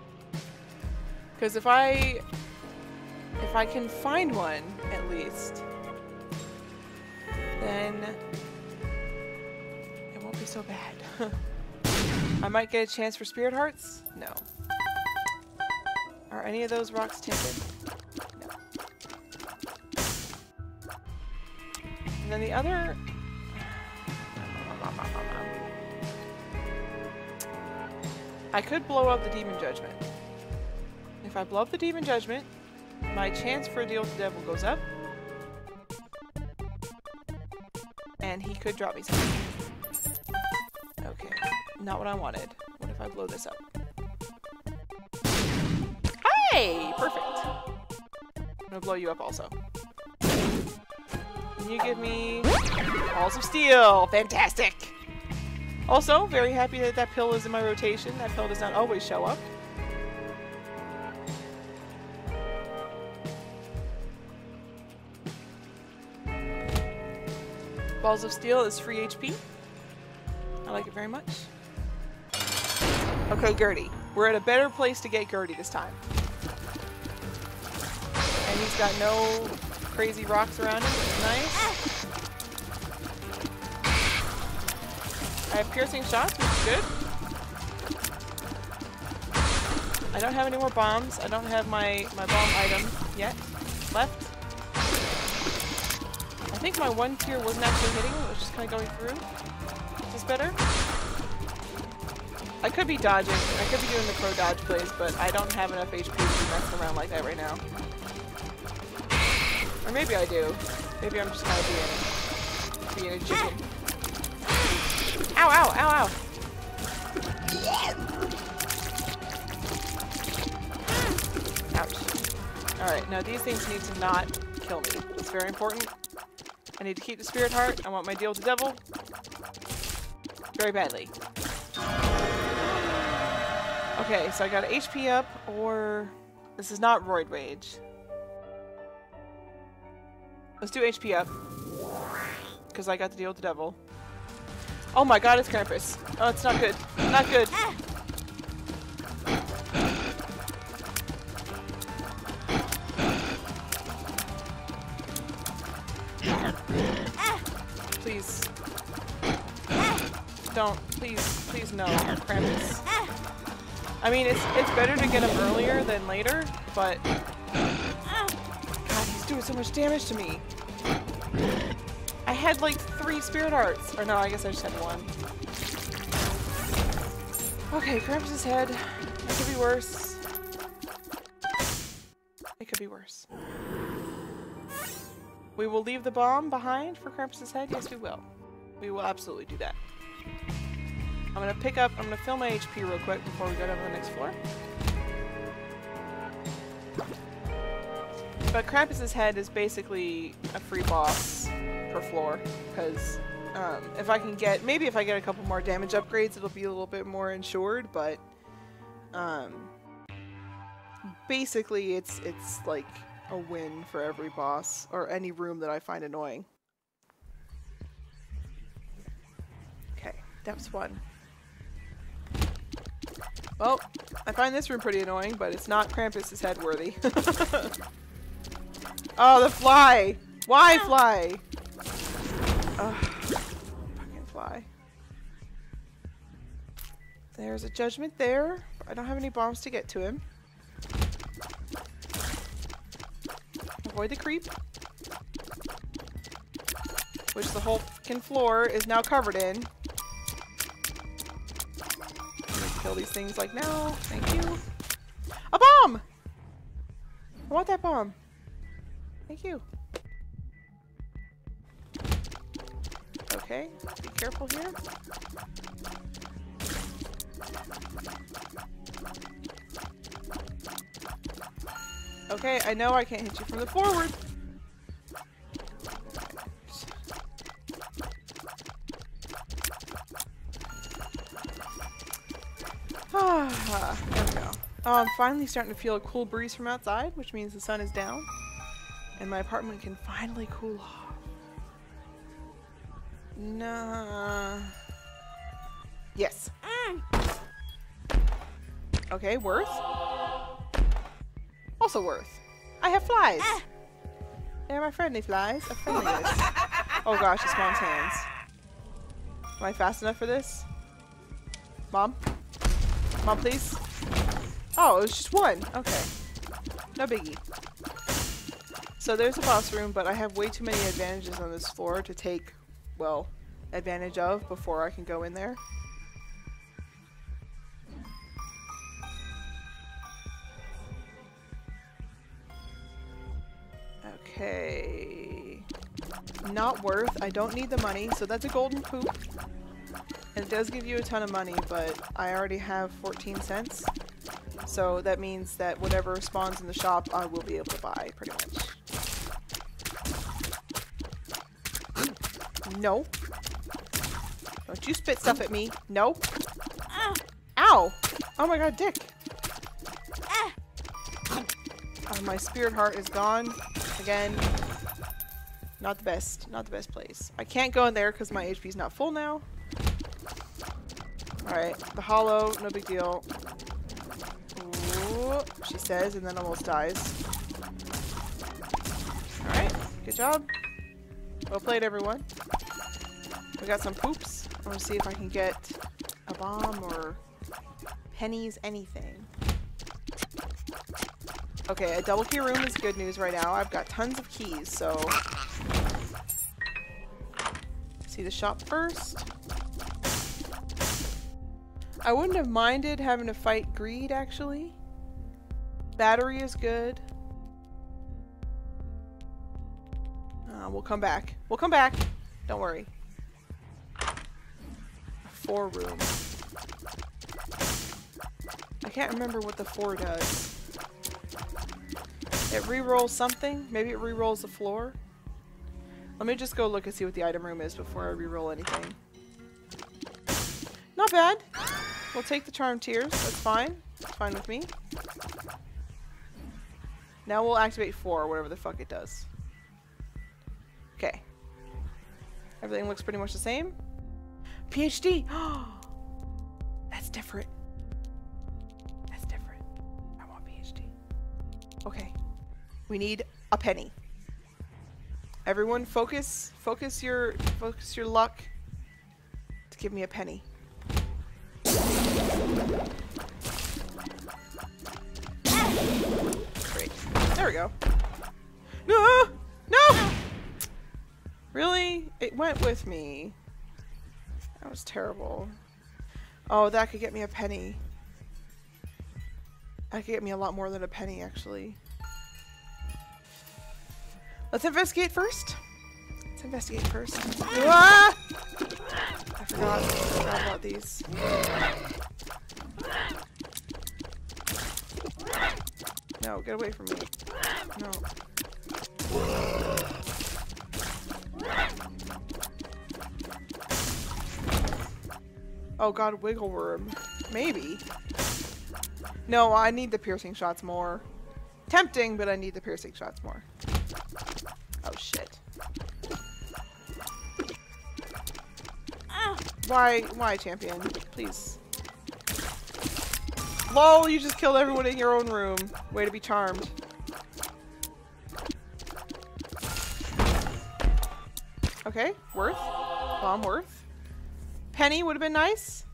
Because if I... If I can find one, at least, then it won't be so bad. <laughs> I might get a chance for spirit hearts? No. Are any of those rocks tinted? And then the other I could blow up the Demon Judgment. If I blow up the Demon Judgment, my chance for a deal with the devil goes up. And he could drop me something. Okay, not what I wanted. What if I blow this up? Hey! Perfect. I'm gonna blow you up also. Can you give me balls of steel? Fantastic! Also, very happy that that pill is in my rotation. That pill does not always show up. Balls of Steel is free HP. I like it very much. Okay, Gurdy. We're at a better place to get Gurdy this time. And he's got no crazy rocks around him, which is nice. I have piercing shots, which is good. I don't have any more bombs. I don't have my, my bomb item yet left. I think my one tier wasn't actually hitting, it was just kind of going through. Is this better? I could be dodging. I could be doing the pro dodge plays, but I don't have enough HP to be messing around like that right now. Or maybe I do. Maybe I'm just kind of being, being a chicken. Ow, ow, ow, ow. Ouch. Alright, now these things need to not kill me. It's very important. I need to keep the spirit heart. I want my deal with the devil. Very badly. Okay, so I got HP up, or... This is not Roid Rage. Let's do HP up. Because I got to deal with the devil. Oh my god, it's Krampus. Oh, it's not good. Not good. Please. don't. Please, please no, Krampus. I mean, it's it's better to get him earlier than later, but So much damage to me. I had like three spirit hearts. or no, I guess I just had one. Okay, Krampus's head. It could be worse. It could be worse. We will leave the bomb behind for Krampus's head. Yes, we will. We will absolutely do that. I'm gonna pick up, I'm gonna fill my HP real quick before we go down to the next floor. But Krampus's head is basically a free boss per floor, because um, if I can get, maybe if I get a couple more damage upgrades, it'll be a little bit more insured, but um, basically it's, it's like a win for every boss, or any room that I find annoying. Okay, depths one. Well, I find this room pretty annoying, but it's not Krampus's head worthy. <laughs> oh, the fly! Why fly? Ugh, fucking fly. There's a judgment there. I don't have any bombs to get to him. Avoid the creep. Which the whole fucking floor is now covered in. Kill these things like now. Thank you. A bomb! I want that bomb. Thank you. Okay, be careful here. Okay, I know I can't hit you from the forward. Ah, <sighs> there we go. Oh, I'm finally starting to feel a cool breeze from outside, which means the sun is down. And my apartment can finally cool off. Nah. Yes. Mm. Okay, worth. Also worth. I have flies. Ah. They're my friendly flies. A friendliness. oh gosh, it's mom's hands. Am I fast enough for this? Mom? Mom, please? Oh, it was just one. Okay. No biggie. So there's a boss room, but I have way too many advantages on this floor to take, well, advantage of before I can go in there. Okay. Not worth. I don't need the money, so that's a golden poop. And it does give you a ton of money, but I already have 14 cents. So that means that whatever spawns in the shop, I will be able to buy, pretty much. No. Don't you spit stuff at me. No. Ah. Ow! Oh my god, dick. Oh, my spirit heart is gone. Again. Not the best. Not the best place. I can't go in there because my HP's not full now. Alright. The hollow. No big deal. Ooh, she says and then almost dies. Alright. Good job. Well played, everyone. We got some poops. I want to see if I can get a bomb or pennies, anything. Okay, a double key room is good news right now. I've got tons of keys, so... See the shop first. I wouldn't have minded having to fight greed, actually. Battery is good. Uh, we'll come back. We'll come back. Don't worry four room. I can't remember what the four does. It re-rolls something? Maybe it re-rolls the floor? Let me just go look and see what the item room is before I re-roll anything. Not bad. We'll take the charm tears. That's fine. That's fine with me. Now we'll activate 4, whatever the fuck it does. Okay. Everything looks pretty much the same. PhD! <gasps> That's different. That's different. I want PhD. Okay. We need a penny. Everyone focus. Focus your focus your luck. to give me a penny. There we go. No! No! Really? It went with me. That was terrible. Oh, that could get me a penny. That could get me a lot more than a penny, actually. Let's investigate first. Let's investigate first. Ah! I forgot, I forgot about these. No, get away from me. No. Oh god, wiggle worm. Maybe. No, I need the piercing shots more. Tempting, but I need the piercing shots more. Oh shit. Ah. Why, why champion? Please. LOL, you just killed everyone in your own room. Way to be charmed. Okay, worth. Bomb worth. Penny would have been nice.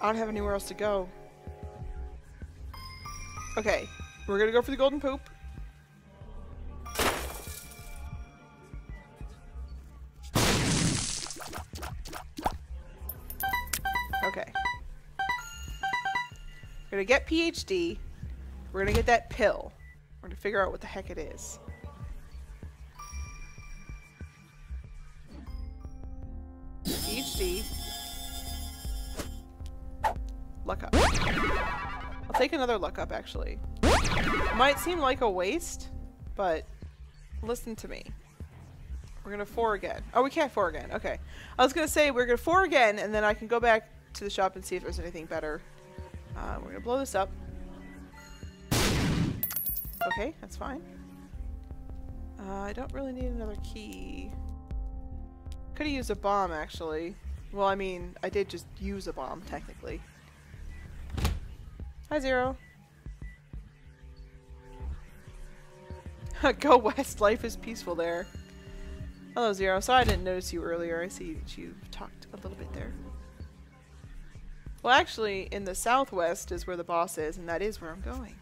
I don't have anywhere else to go. Okay, we're gonna go for the golden poop. Okay. We're gonna get PhD. We're gonna get that pill. We're gonna figure out what the heck it is. PhD. Luck up. I'll take another luck up, actually. Might seem like a waste, but listen to me. We're gonna four again. Oh, we can't four again. Okay. I was gonna say we're gonna four again, and then I can go back to the shop and see if there's anything better. Uh, we're gonna blow this up. Okay, that's fine. Uh, I don't really need another key. Could have used a bomb, actually. Well, I mean, I did just use a bomb, technically. Hi, Zero. <laughs> Go west, life is peaceful there. Hello, Zero. Sorry I didn't notice you earlier. I see that you've talked a little bit there. Well, actually, in the southwest is where the boss is, and that is where I'm going.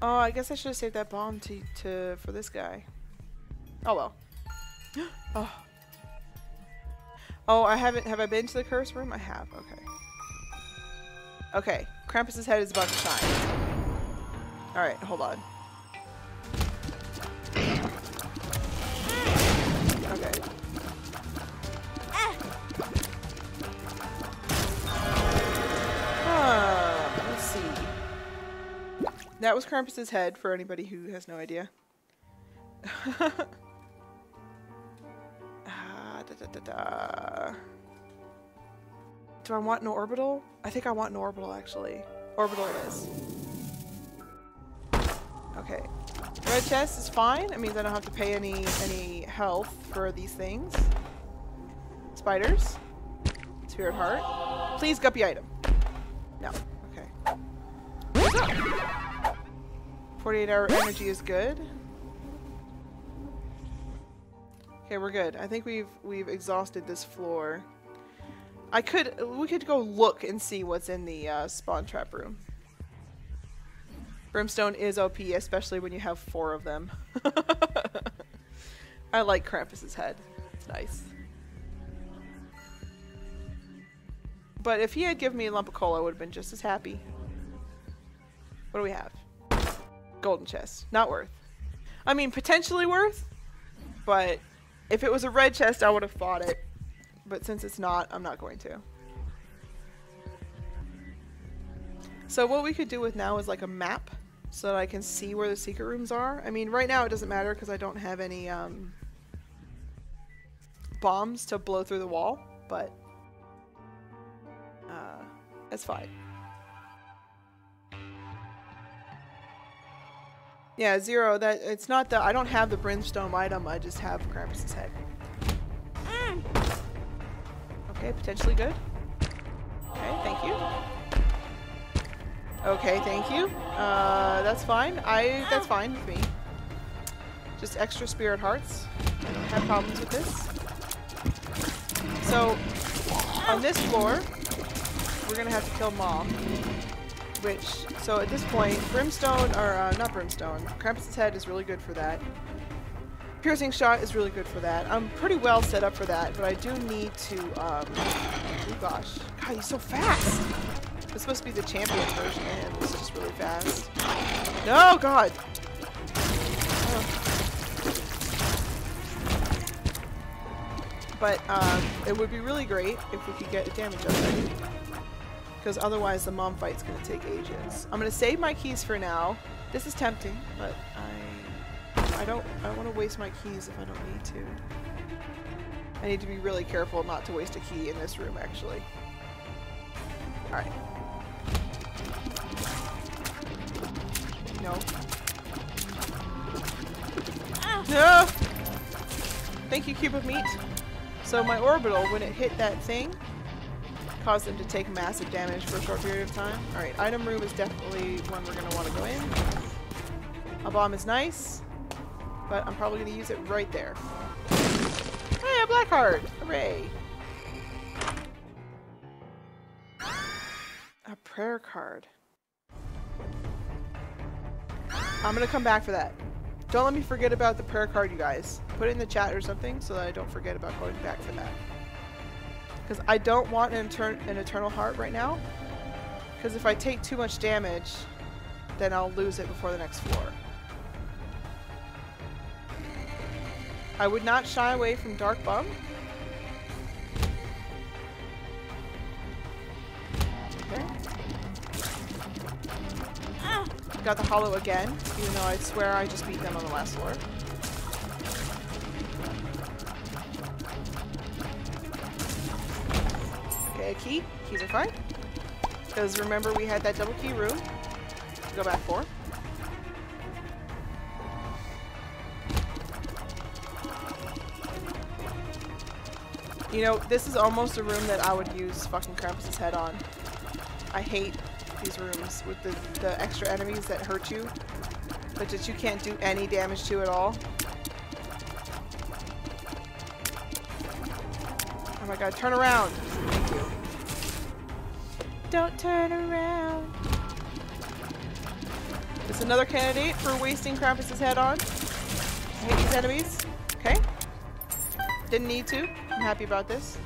Oh, I guess I should have saved that bomb to, to for this guy. Oh well. <gasps> oh. Oh, I haven't. Have I been to the curse room? I have. Okay. Okay. Krampus's head is about to shine. All right. Hold on. That was Krampus's head for anybody who has no idea. <laughs> ah, da, da, da. Do I want an orbital? I think I want an orbital actually. Orbital it is. Okay. Red chest is fine. It means I don't have to pay any any health for these things. Spiders. Spirit heart. Please guppy item. No. Okay. 48 hour energy is good. Okay, we're good. I think we've we've exhausted this floor. I could we could go look and see what's in the uh, spawn trap room. Brimstone is OP, especially when you have four of them. <laughs> I like Krampus's head. It's nice. But if he had given me a lump of coal, I would have been just as happy. What do we have? Golden chest. Not worth. I mean, potentially worth, but if it was a red chest, I would have fought it. But since it's not, I'm not going to. So what we could do with now is like a map so that I can see where the secret rooms are. I mean, right now it doesn't matter because I don't have any um, bombs to blow through the wall, but uh, it's fine. Yeah, zero. That it's not that I don't have the brimstone item. I just have Krampus's head. Okay, potentially good. Okay, thank you. Okay, thank you. Uh, that's fine. I that's fine with me. Just extra spirit hearts. I don't have problems with this. So, on this floor, we're gonna have to kill Mom. Which, so at this point, Brimstone, or uh, not Brimstone, Krampus's head is really good for that. Piercing shot is really good for that. I'm pretty well set up for that, but I do need to, um, oh gosh. God, he's so fast! It's supposed to be the champion version of him. It's just really fast. No, God! But um, it would be really great if we could get a damage up Because otherwise the mom fight's going to take ages. I'm going to save my keys for now. This is tempting, but I I don't I want to waste my keys if I don't need to. I need to be really careful not to waste a key in this room actually. Alright. No. No! Ah! Thank you, cube of meat. So my orbital, when it hit that thing, caused them to take massive damage for a short period of time. Alright, item room is definitely one we're going to want to go in. A bomb is nice, but I'm probably going to use it right there. Hey, a black heart! Hooray! A prayer card. I'm going to come back for that. Don't let me forget about the prayer card, you guys. Put it in the chat or something so that I don't forget about going back for that. Because I don't want an, an Eternal Heart right now. Because if I take too much damage, then I'll lose it before the next floor. I would not shy away from Dark Bum. Got the hollow again, even though I swear I just beat them on the last floor. Okay, a key. Keys are fine. Because remember we had that double key room go back four. You know, this is almost a room that I would use fucking Krampus's head on. I hate these rooms with the, the extra enemies that hurt you, but that you can't do any damage to at all. Oh my god, turn around! Don't turn around. This is another candidate for wasting Krampus's head on. I hate these enemies. Okay. Didn't need to. I'm happy about this.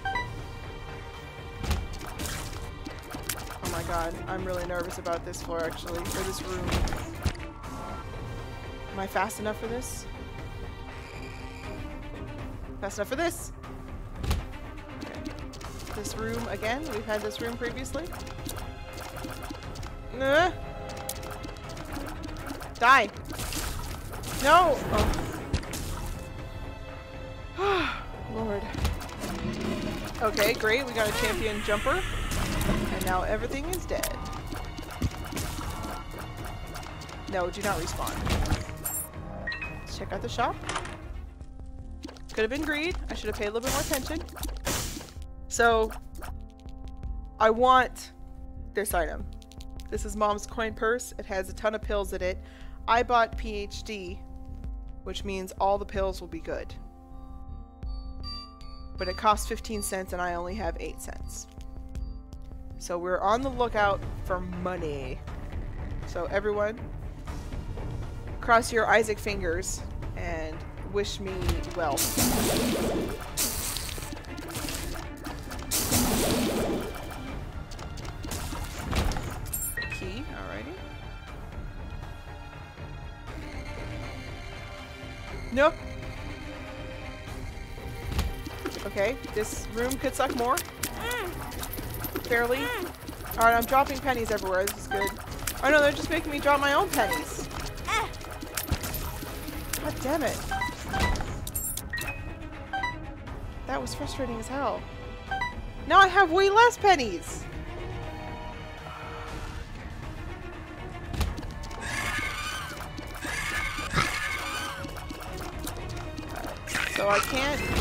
Oh my god, I'm really nervous about this floor actually, or this room. Am I fast enough for this? Fast enough for this! This room again, we've had this room previously. Uh. Die! No! Oh. <sighs> Lord. Okay, great, we got a champion jumper. And now everything is dead. No, do not respawn. Let's check out the shop. Could have been greed. I should have paid a little bit more attention. So, I want this item. This is mom's coin purse. It has a ton of pills in it. I bought PhD, which means all the pills will be good. But it costs 15 cents and I only have 8 cents. So we're on the lookout for money. So everyone, cross your Isaac fingers and wish me well. Room could suck more fairly. Alright, I'm dropping pennies everywhere. This is good. Oh no, they're just making me drop my own pennies. God damn it. That was frustrating as hell. Now I have way less pennies!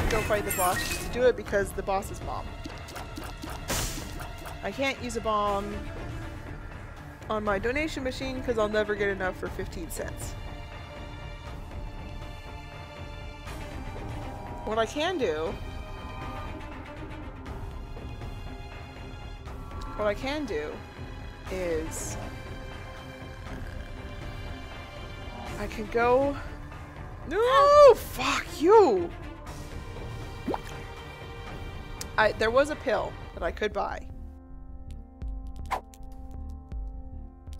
Go fight the boss. Do it because the boss is mom. I can't use a bomb on my donation machine because I'll never get enough for 15 cents. what I can do what I can do is I can go no fuck you I there was a pill that I could buy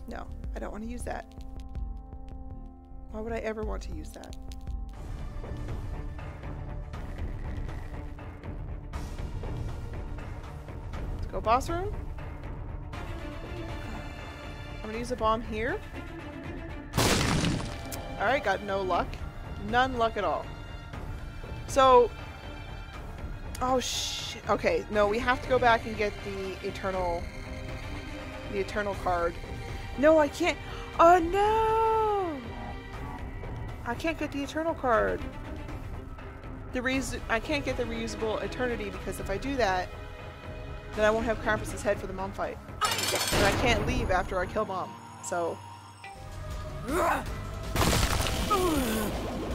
no I don't want to use that why would I ever want to use that Let's go boss room I'm gonna use a bomb here. Alright, got no luck. None luck at all. So... Oh shit. Okay, no, we have to go back and get the Eternal... The Eternal card. No, I can't... Oh no! I can't get the Eternal card. The reason I can't get the reusable Eternity because if I do that, then I won't have Krampus's head for the mom fight. And I can't leave after I kill mom. So.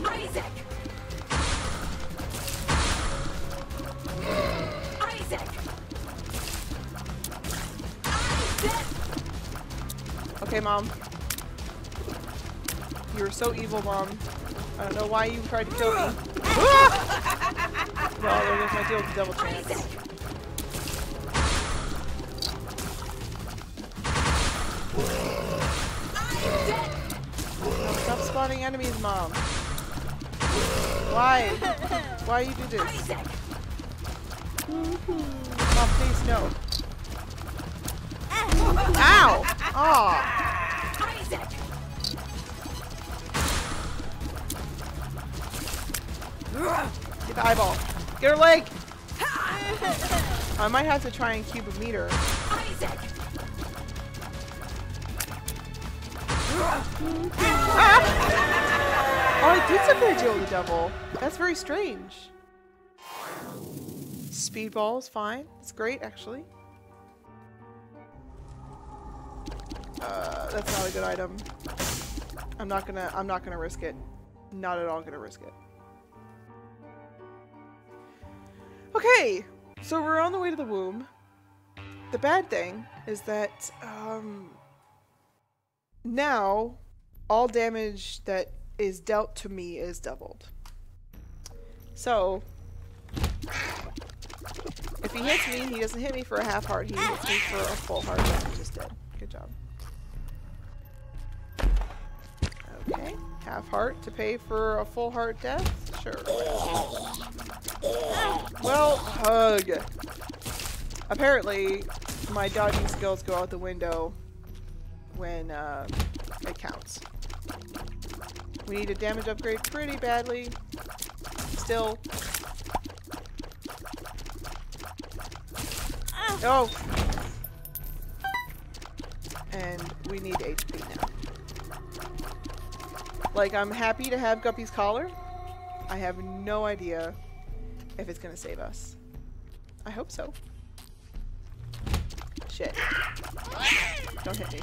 Isaac! Okay, mom. You were so evil, mom. I don't know why you tried to kill me. <laughs> well, there goes my deal with the double chance. Stop spawning enemies, mom. Why? Why you do this? Mom, please, no. Isaac! Get the eyeball. Get her leg! I might have to try and cube a meter. Isaac! Oh, I did separate deal with the devil. That's very strange. Speedball is fine. It's great, actually. Uh, that's not a good item. I'm not gonna. I'm not gonna risk it. Not at all gonna risk it. Okay, so we're on the way to the womb. The bad thing is that um, now all damage that is dealt to me is doubled. So, if he hits me, he doesn't hit me for a half heart, he hits me for a full heart just did. Good job. Okay, half heart to pay for a full heart death? Sure. Well, hug. Apparently, my dodging skills go out the window when uh, it counts. We need a damage upgrade pretty badly. Still. Oh! And we need HP now. Like, I'm happy to have Guppy's collar. I have no idea if it's gonna save us. I hope so. Shit. Don't hit me.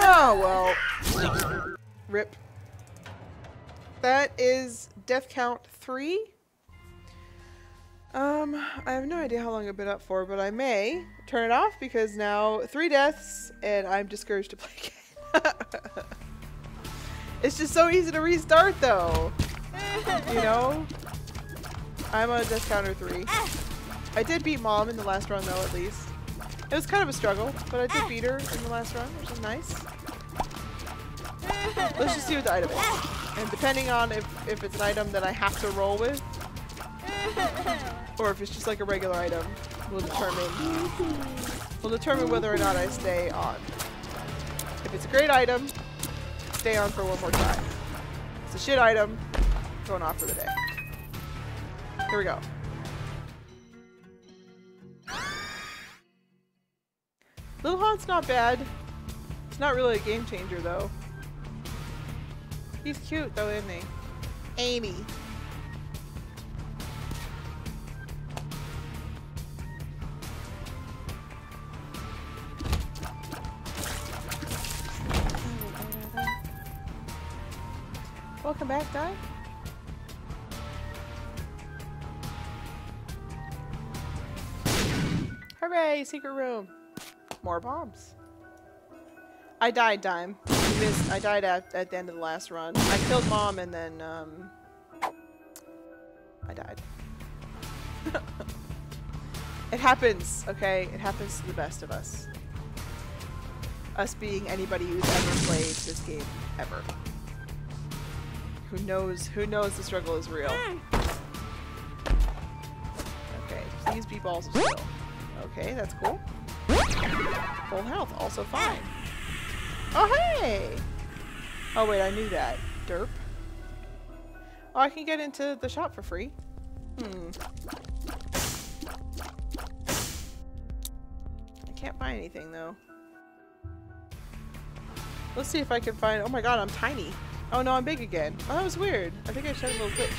Oh, well. Rip. That is death count three. Um, I have no idea how long I've been up for, but I may turn it off because now three deaths and I'm discouraged to play <laughs> again. <laughs> it's just so easy to restart though. You know? I'm on death counter three. I did beat mom in the last run though, at least. It was kind of a struggle, but I did beat her in the last run, which is nice. Let's just see what the item is. And depending on if, if it's an item that I have to roll with, or if it's just like a regular item, will determine will determine whether or not I stay on. If it's a great item, stay on for one more try. It's a shit item, going off for the day. Here we go. Little Haunt's not bad. It's not really a game changer though. He's cute though, isn't he? Amy. Welcome back, Di. Hooray! Secret room. More bombs. I died, Dime. Missed. I died at, at the end of the last run. I killed Mom and then, um... I died. <laughs> it happens, okay? It happens to the best of us. Us being anybody who's ever played this game, ever. Who knows, who knows the struggle is real. Okay, please be balls of steel. Okay, that's cool. Full health, also fine. Oh, hey! Oh, wait, I knew that. Derp. Oh, I can get into the shop for free. Hmm. I can't buy anything, though. Let's see if I can find- oh my god, I'm tiny. Oh no, I'm big again. Oh, that was weird. I think I had a little glitch.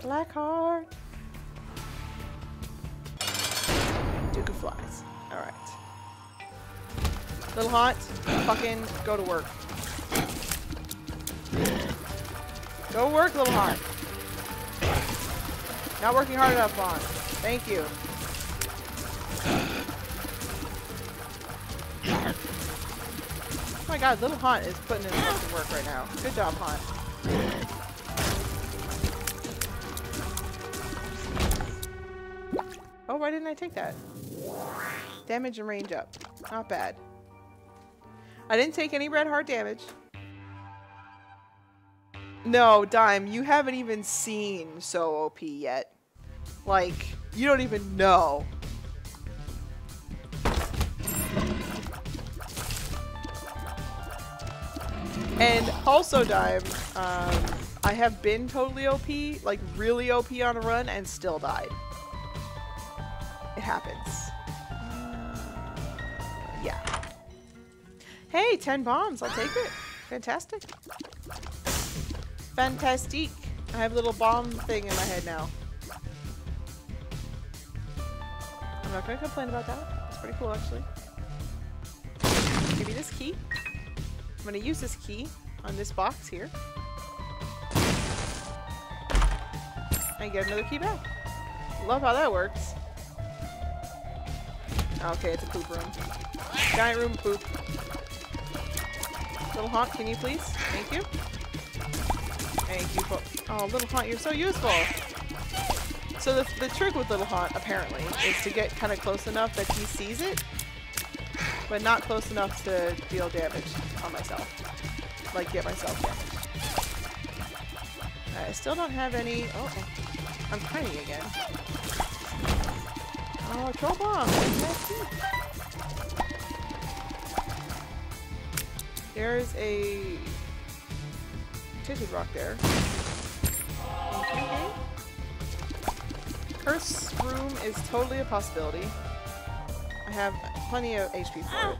Blackheart. Duke of Flies. Alright. Little hot. Fucking go to work. Go work, little hot. Not working hard enough, Vaughn. Thank you. My god, little Haunt is putting in of work right now. Good job, Haunt. Oh, why didn't I take that? Damage and range up. Not bad. I didn't take any red heart damage. No, Dime, you haven't even seen So OP yet. Like, you don't even know. And also, Dime, um, I have been totally OP, like really OP on a run, and still died. It happens. Uh, yeah. Hey, 10 bombs. I'll take it. Fantastic. Fantastique. I have a little bomb thing in my head now. I'm not going to complain about that. It's pretty cool, actually. Give me this key. I'm going to use this key on this box here. And get another key back. Love how that works. Okay, it's a poop room. Giant room poop. Little Haunt, can you please? Thank you. Thank you. For oh, Little Haunt, you're so useful. So the, the trick with Little Haunt, apparently, is to get kind of close enough that he sees it, but not close enough to deal damage on myself. Like, get myself damage. I still don't have any... Oh. I'm tiny again. Oh, troll bomb! There's a tinted rock there. Okay. Curse room is totally a possibility. I have plenty of HP for it.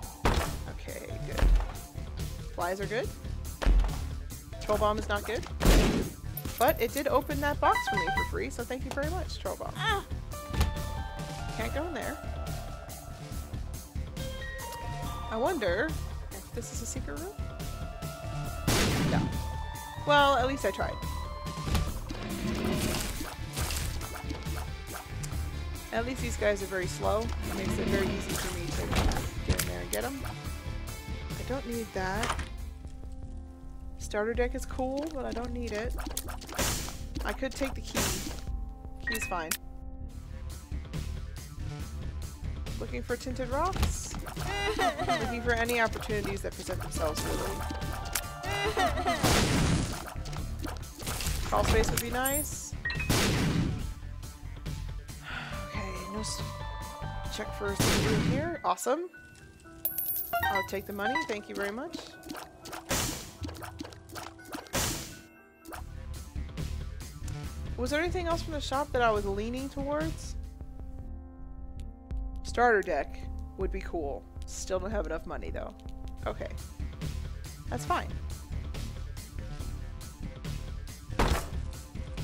Okay, good. Flies are good. Troll bomb is not good. But it did open that box for me for free, so thank you very much, Troll bomb. Ah. Can't go in there. I wonder if this is a secret room? No. Well, at least I tried. At least these guys are very slow. It makes it very easy for me get in there and get them. I don't need that. Starter deck is cool, but I don't need it. I could take the key. Key's fine. Looking for tinted rocks? <laughs> Looking for any opportunities that present themselves, really. Crawl space would be nice. <sighs> Okay, no check for a room here. Awesome. I'll take the money. Thank you very much. Was there anything else from the shop that I was leaning towards? Starter deck would be cool. Still don't have enough money though. Okay. That's fine.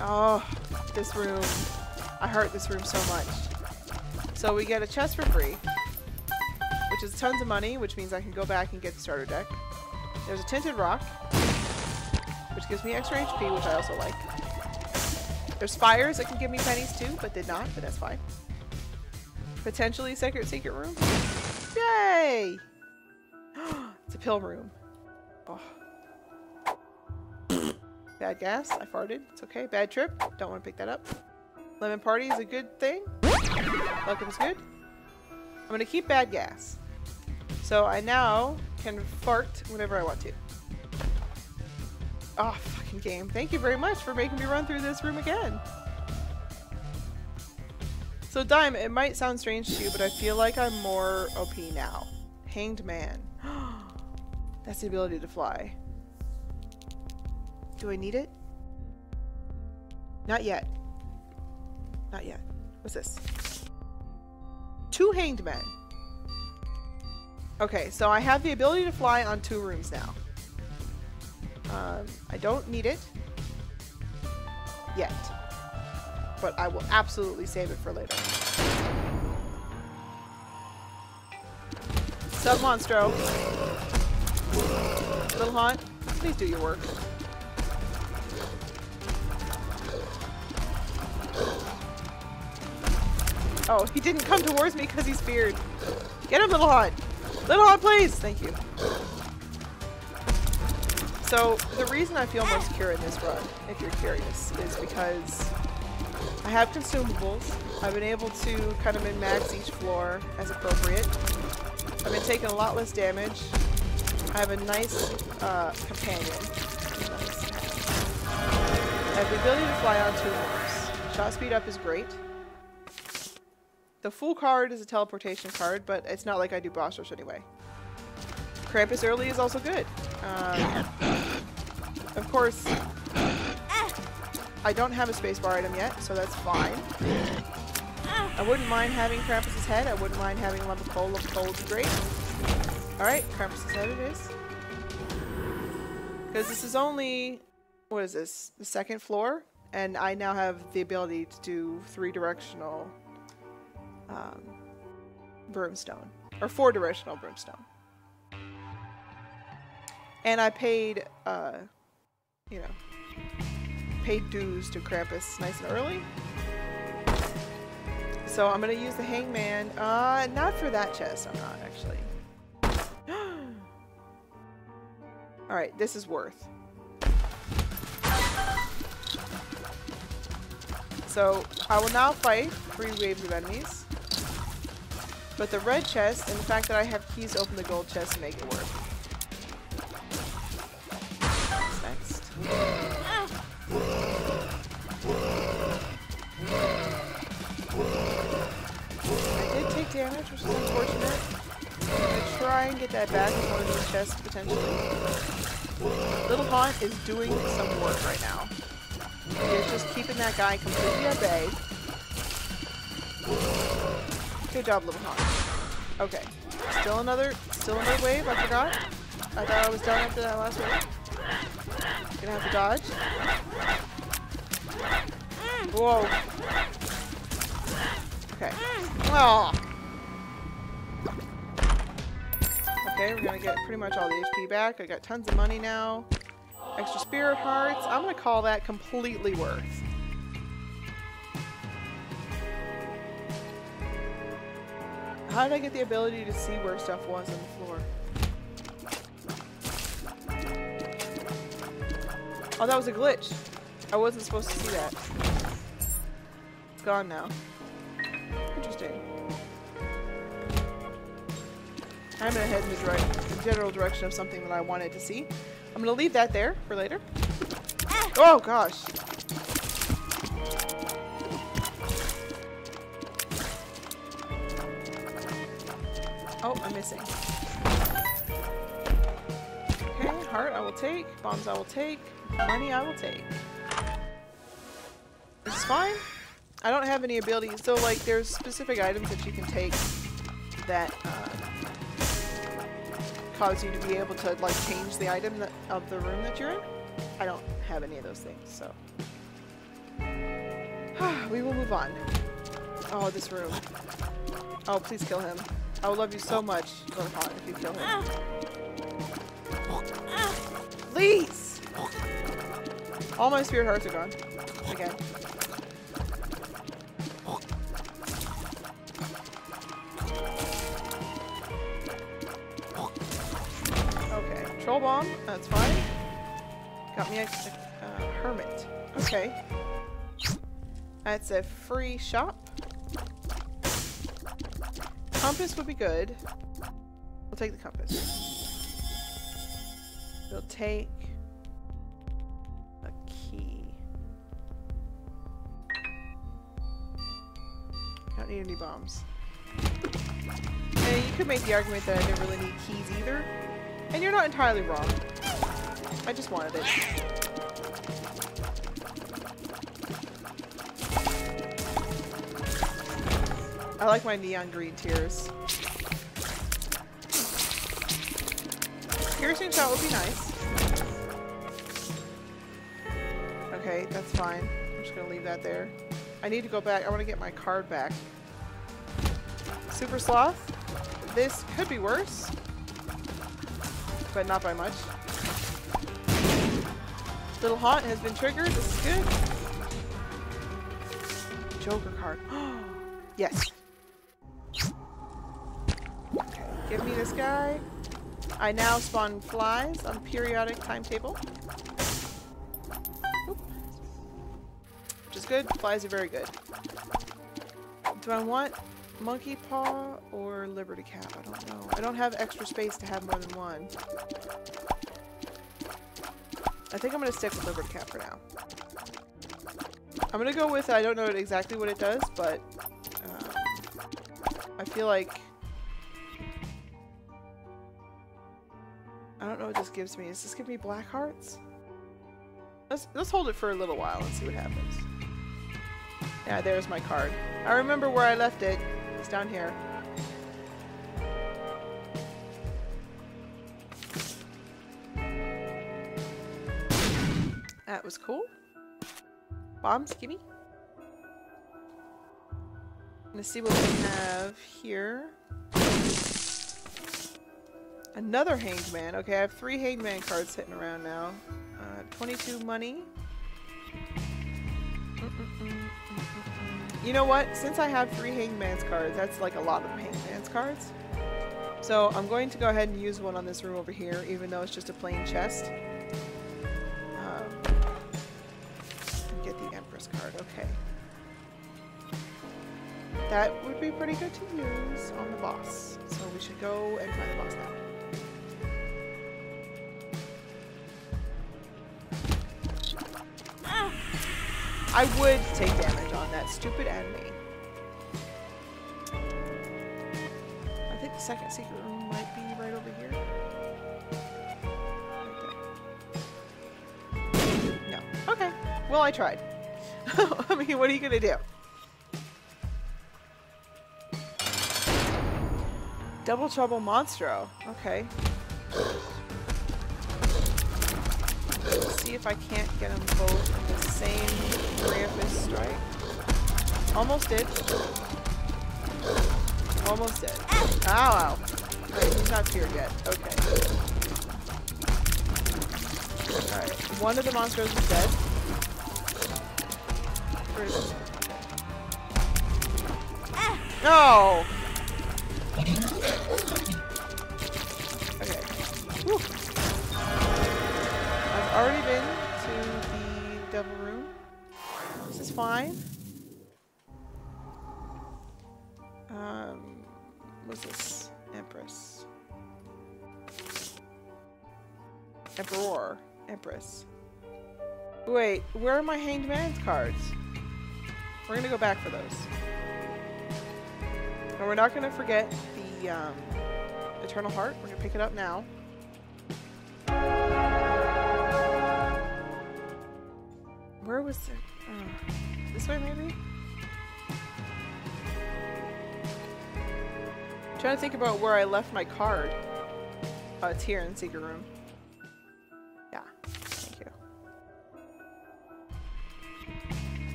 Oh, this room. I hurt this room so much. So we get a chest for free. Which is tons of money, which means I can go back and get the starter deck. There's a tinted rock, which gives me extra HP, which I also like. There's fires that can give me pennies too, but did not, but that's fine. Potentially secret secret room. Yay! <gasps> it's a pill room. Oh. Bad gas. I farted. It's okay. Bad trip. Don't want to pick that up. Lemon party is a good thing. Welcome's good. I'm gonna keep bad gas. So I now can fart whenever I want to. Oh, fucking game. Thank you very much for making me run through this room again. So Dime, it might sound strange to you, but I feel like I'm more OP now. Hanged Man. <gasps> That's the ability to fly. Do I need it? Not yet. Not yet. What's this? Two hanged men. Okay, so I have the ability to fly on two rooms now. Um, I don't need it yet, but I will absolutely save it for later. Sub Monstro. Little Haunt, please do your work. Oh, he didn't come towards me because he's feared. Get him, Little Haunt! Little Haunt, please! Thank you. So, the reason I feel more secure in this run, if you're curious, is because I have consumables. I've been able to kind of min-max each floor as appropriate. I've been taking a lot less damage. I have a nice uh, companion. Nice. I have the ability to fly on two rooms. Shot speed up is great. The Fool card is a teleportation card, but it's not like I do boss rush anyway. Krampus early is also good. Um, of course, I don't have a spacebar item yet, so that's fine. I wouldn't mind having Krampus's head. I wouldn't mind having a lump of coal. Lump of coal be great. Alright, Krampus's head it is. Because this is only, what is this, the second floor? And I now have the ability to do three-directional um, brimstone. Or four-directional brimstone. And I paid, uh, you know, paid dues to Krampus nice and early. So I'm gonna use the Hangman. Uh, not for that chest, I'm not actually. <gasps> Alright, this is worth. So, I will now fight three waves of enemies. But the red chest, and the fact that I have keys open the gold chest make it work. Next? I did take damage, which is unfortunate. I'm gonna try and get that back in one of these chests, potentially. Little Haunt is doing some work right now. He is just keeping that guy completely at bay. Good job, Little Haunt. Okay. Still another still another wave, I forgot. I thought I was done after that last wave. Gonna have to dodge. Whoa. Okay. Oh. Okay, we're gonna get pretty much all the HP back. I got tons of money now. Extra spirit hearts. I'm gonna call that completely worth. How did I get the ability to see where stuff was on the floor? Oh, that was a glitch. I wasn't supposed to see that. Gone now. Interesting. I'm gonna head in the, direct, the general direction of something that I wanted to see. I'm gonna leave that there for later. Oh gosh. Oh, I'm missing. Okay, heart I will take, bombs I will take, money I will take. It's fine. I don't have any abilities, so like there's specific items that you can take that uh, cause you to be able to like change the item that, of the room that you're in. I don't have any of those things, so <sighs> we will move on. Oh, this room. Oh, please kill him. I would love you so much, if you kill him. Please! All my spirit hearts are gone. Again. Okay, troll bomb, that's fine. Got me a, uh, hermit. Okay. That's a free shop. Compass would be good. We'll take the compass. We'll take a key. Don't need any bombs. And you could make the argument that I didn't really need keys either. And you're not entirely wrong. I just wanted it. I like my neon green tears. Piercing shot would be nice. Okay, that's fine. I'm just gonna leave that there. I need to go back. I want to get my card back. Super Sloth. This could be worse. But not by much. Little Haunt has been triggered. This is good. Joker card. <gasps> yes. This guy. I now spawn flies on periodic timetable. Which is good. Flies are very good. Do I want monkey paw or liberty cap? I don't know. I don't have extra space to have more than one. I think I'm going to stick with liberty cap for now. I'm going to go with, I don't know exactly what it does, but um, I feel like I don't know what this gives me. Is this give me black hearts? Let's let's hold it for a little while and see what happens. Yeah, there's my card. I remember where I left it. It's down here. That was cool. Bombs, gimme. Let's see what we have here. Another Hanged Man. Okay, I have three Hanged Man cards sitting around now. Uh, 22 money. You know what? Since I have three Hanged Man's cards, that's like a lot of Hanged Man's cards. So I'm going to go ahead and use one on this room over here, even though it's just a plain chest. Um, get the Empress card. Okay. That would be pretty good to use on the boss. So we should go and find the boss now. I would take damage on that stupid enemy. I think the second secret room might be right over here. There. No. Okay. Well, I tried. <laughs> I mean, what are you gonna do? Double Trouble Monstro. Okay. See if I can't get them both in the same Krampus strike. Almost did. Almost did. Ow, ow. He's not cured yet. Okay. Alright. One of the monsters is dead. No! Already been to the devil room. This is fine. Um, what's this? Empress. Emperor. Empress. Wait, where are my Hanged Man's cards? We're gonna go back for those. And we're not gonna forget the um, Eternal Heart. We're gonna pick it up now. Where was it? Uh, this way, maybe? trying to think about where I left my card. Oh, it's here in the secret room. Yeah, thank you.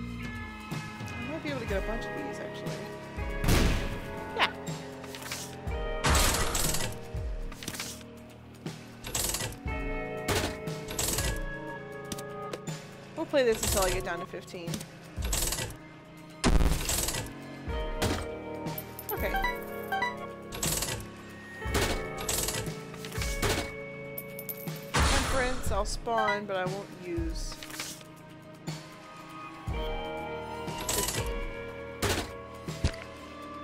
Mm, I might be able to get a bunch of these, actually. Play this until I get down to 15. Okay. Temperance, I'll spawn, but I won't use. 15.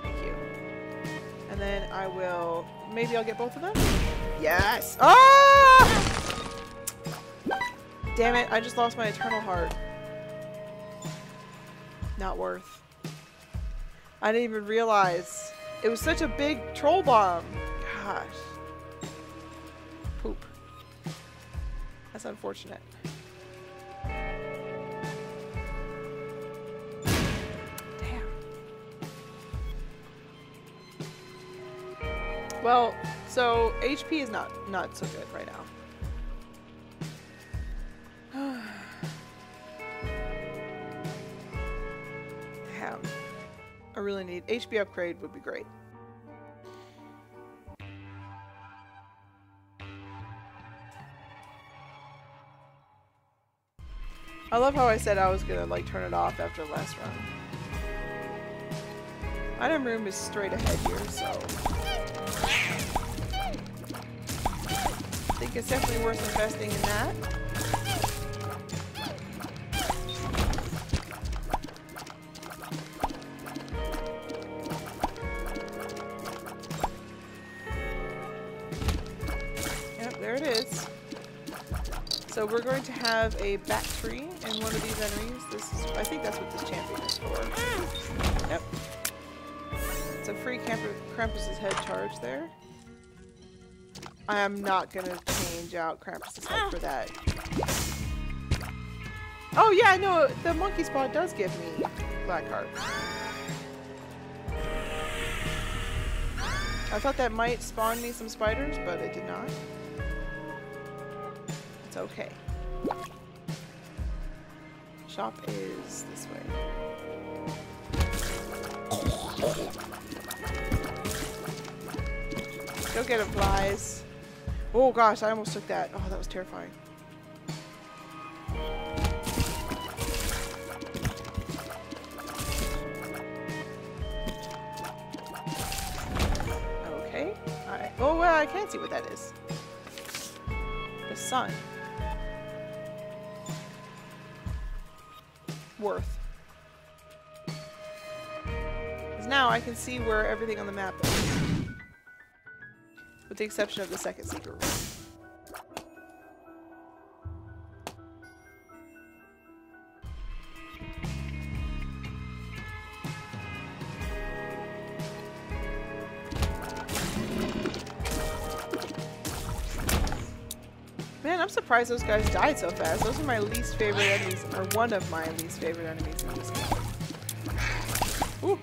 Thank you. And then I will. Maybe I'll get both of them? Yes! Ah! Damn it, I just lost my eternal heart. Not worth. I didn't even realize. It was such a big troll bomb. Gosh. Poop. That's unfortunate. Damn. Well, so HP is not not so good right now. Really need HP upgrade would be great. I love how I said I was gonna like turn it off after the last run. Item room is straight ahead here, so I think it's definitely worth investing in that. Going to have a bat tree in one of these enemies. This is, I think that's what this champion is for. Yep. It's a free Camp- Krampus's head charge there. I am not gonna change out Krampus's head for that. Oh yeah, no, the monkey's paw does give me black heart. I thought that might spawn me some spiders, but it did not. It's okay. Shop is this way. Go get him, flies. Oh gosh, I almost took that. Oh, that was terrifying. Okay. Alright. Oh, well, I can't see what that is. The sun. Worth. 'Cause now I can see where everything on the map is. With the exception of the second secret room. Surprised those guys died so fast. Those are my least favorite enemies, or one of my least favorite enemies in this game. Ooh.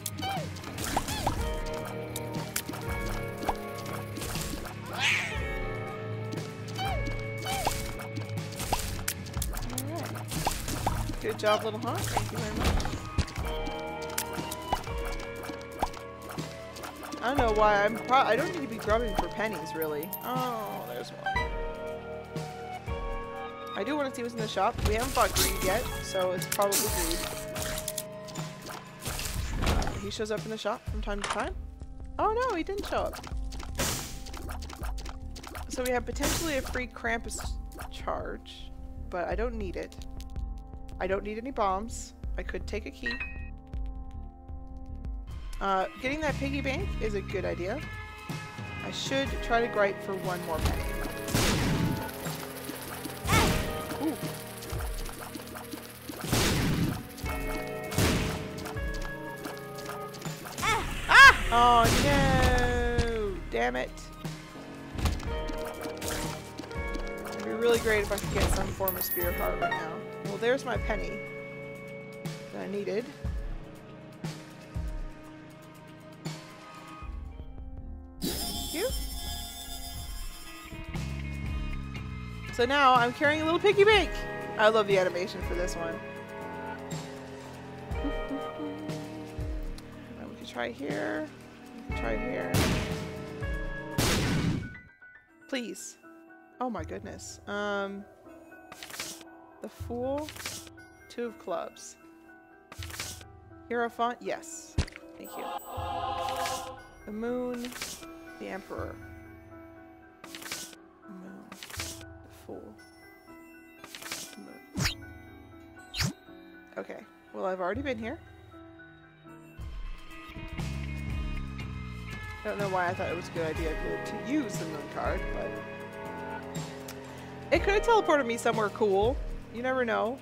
Good job, Little Haunt. Thank you very much. I don't know why. I'm pro- I don't need to be grubbing for pennies, really. Oh, there's one. I do want to see what's in the shop. We haven't bought greed yet, so it's probably greed. Uh, he shows up in the shop from time to time. Oh no, he didn't show up. So we have potentially a free Krampus charge, but I don't need it. I don't need any bombs. I could take a key. Uh, getting that piggy bank is a good idea. I should try to gripe for one more penny. Oh no! Damn it. It'd be really great if I could get some form of spirit heart right now. Well, there's my penny that I needed. So now I'm carrying a little piggy bank. I love the animation for this one. <laughs> We can try here. Try here. Please. Oh my goodness. Um, the fool. Two of clubs. Hierophant? Yes. Thank you. The moon. The emperor. The moon. The fool. Moon. Okay. Well, I've already been here. I don't know why I thought it was a good idea to use the moon card, but it could have teleported me somewhere cool. You never know.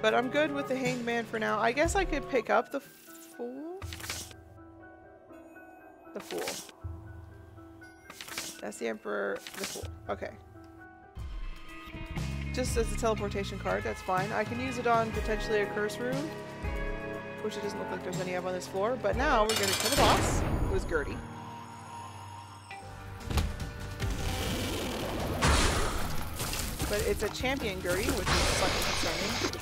But I'm good with the Hanged Man for now. I guess I could pick up the Fool? The Fool. That's the Emperor, the Fool. Okay. Just as a teleportation card, that's fine. I can use it on potentially a Curse Room, which it doesn't look like there's any of on this floor. But now we're to kill the boss, who is Gurdy. But it's a champion Gurdy, which is slightly concerning.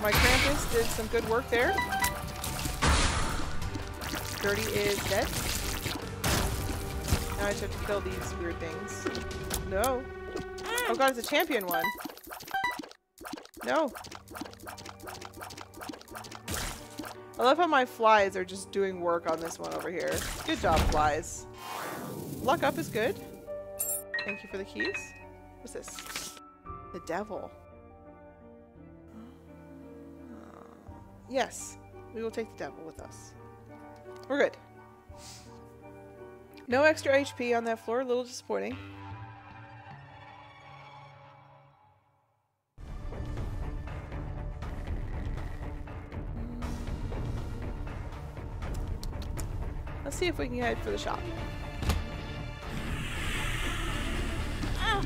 My Krampus did some good work there. Gurdy is dead. Now I just have to kill these weird things. No. Oh god, it's a champion one. No. I love how my flies are just doing work on this one over here. Good job, flies. Luck up is good. Thank you for the keys. What's this? The devil. Yes, we will take the devil with us. We're good. No extra HP on that floor, a little disappointing. Let's see if we can head for the shop. Ah.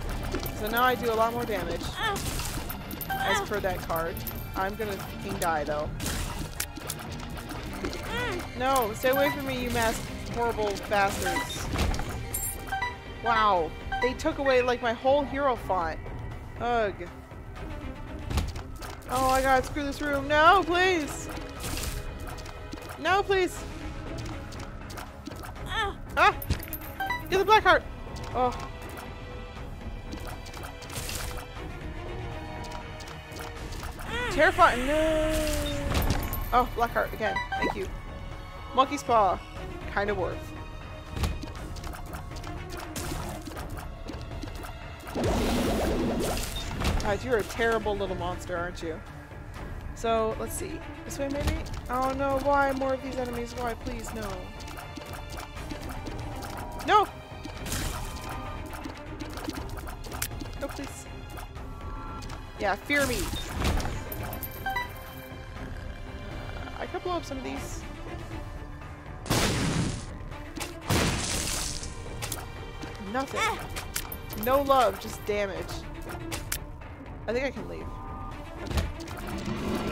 So now I do a lot more damage. Ah. As ah. per that card. I'm gonna fucking die though. No, stay away from me, you masked horrible bastards. Wow. They took away like my whole Hierophant. Ugh. Oh my god, screw this room. No, please! No, please! Get the black heart! Oh. Terrifying. No. Oh, black heart again. Thank you. Monkey's paw. Kind of worth. God, you're a terrible little monster, aren't you? So, let's see. This way, maybe? Oh no, why more of these enemies? Why? Please. No! Yeah, fear me. Uh, I could blow up some of these. Nothing. No love, just damage. I think I can leave.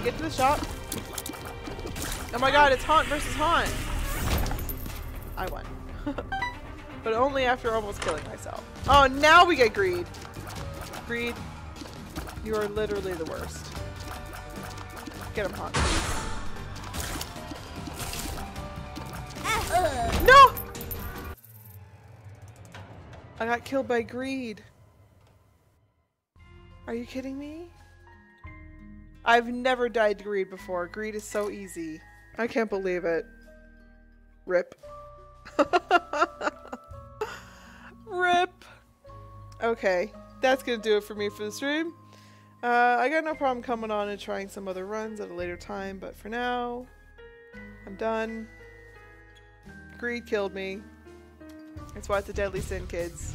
Get to the shop. Oh my god, it's Haunt versus Haunt! I won. <laughs> but only after almost killing myself. Oh, now we get Greed! Greed, you are literally the worst. Get him, Haunt, uh. please. No! I got killed by greed. Are you kidding me? I've never died to greed before. Greed is so easy. I can't believe it. Rip. <laughs> Rip. Okay, that's gonna do it for me for the stream. Uh, I got no problem coming on and trying some other runs at a later time, but for now, I'm done. Greed killed me. That's why it's a deadly sin, kids.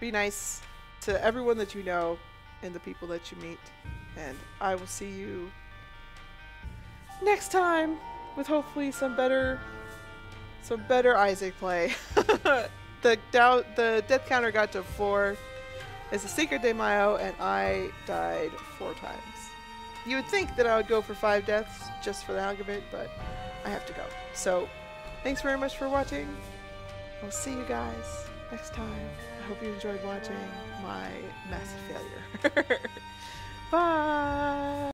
Be nice to everyone that you know and the people that you meet. And I will see you next time with hopefully some better some better Isaac play. <laughs> the the death counter got to four. It's a Cinco de Mayo and I died four times. You would think that I would go for five deaths just for the hell of it, but I have to go. So Thanks very much for watching. I'll see you guys next time. I hope you enjoyed watching my massive failure. <laughs> Bye!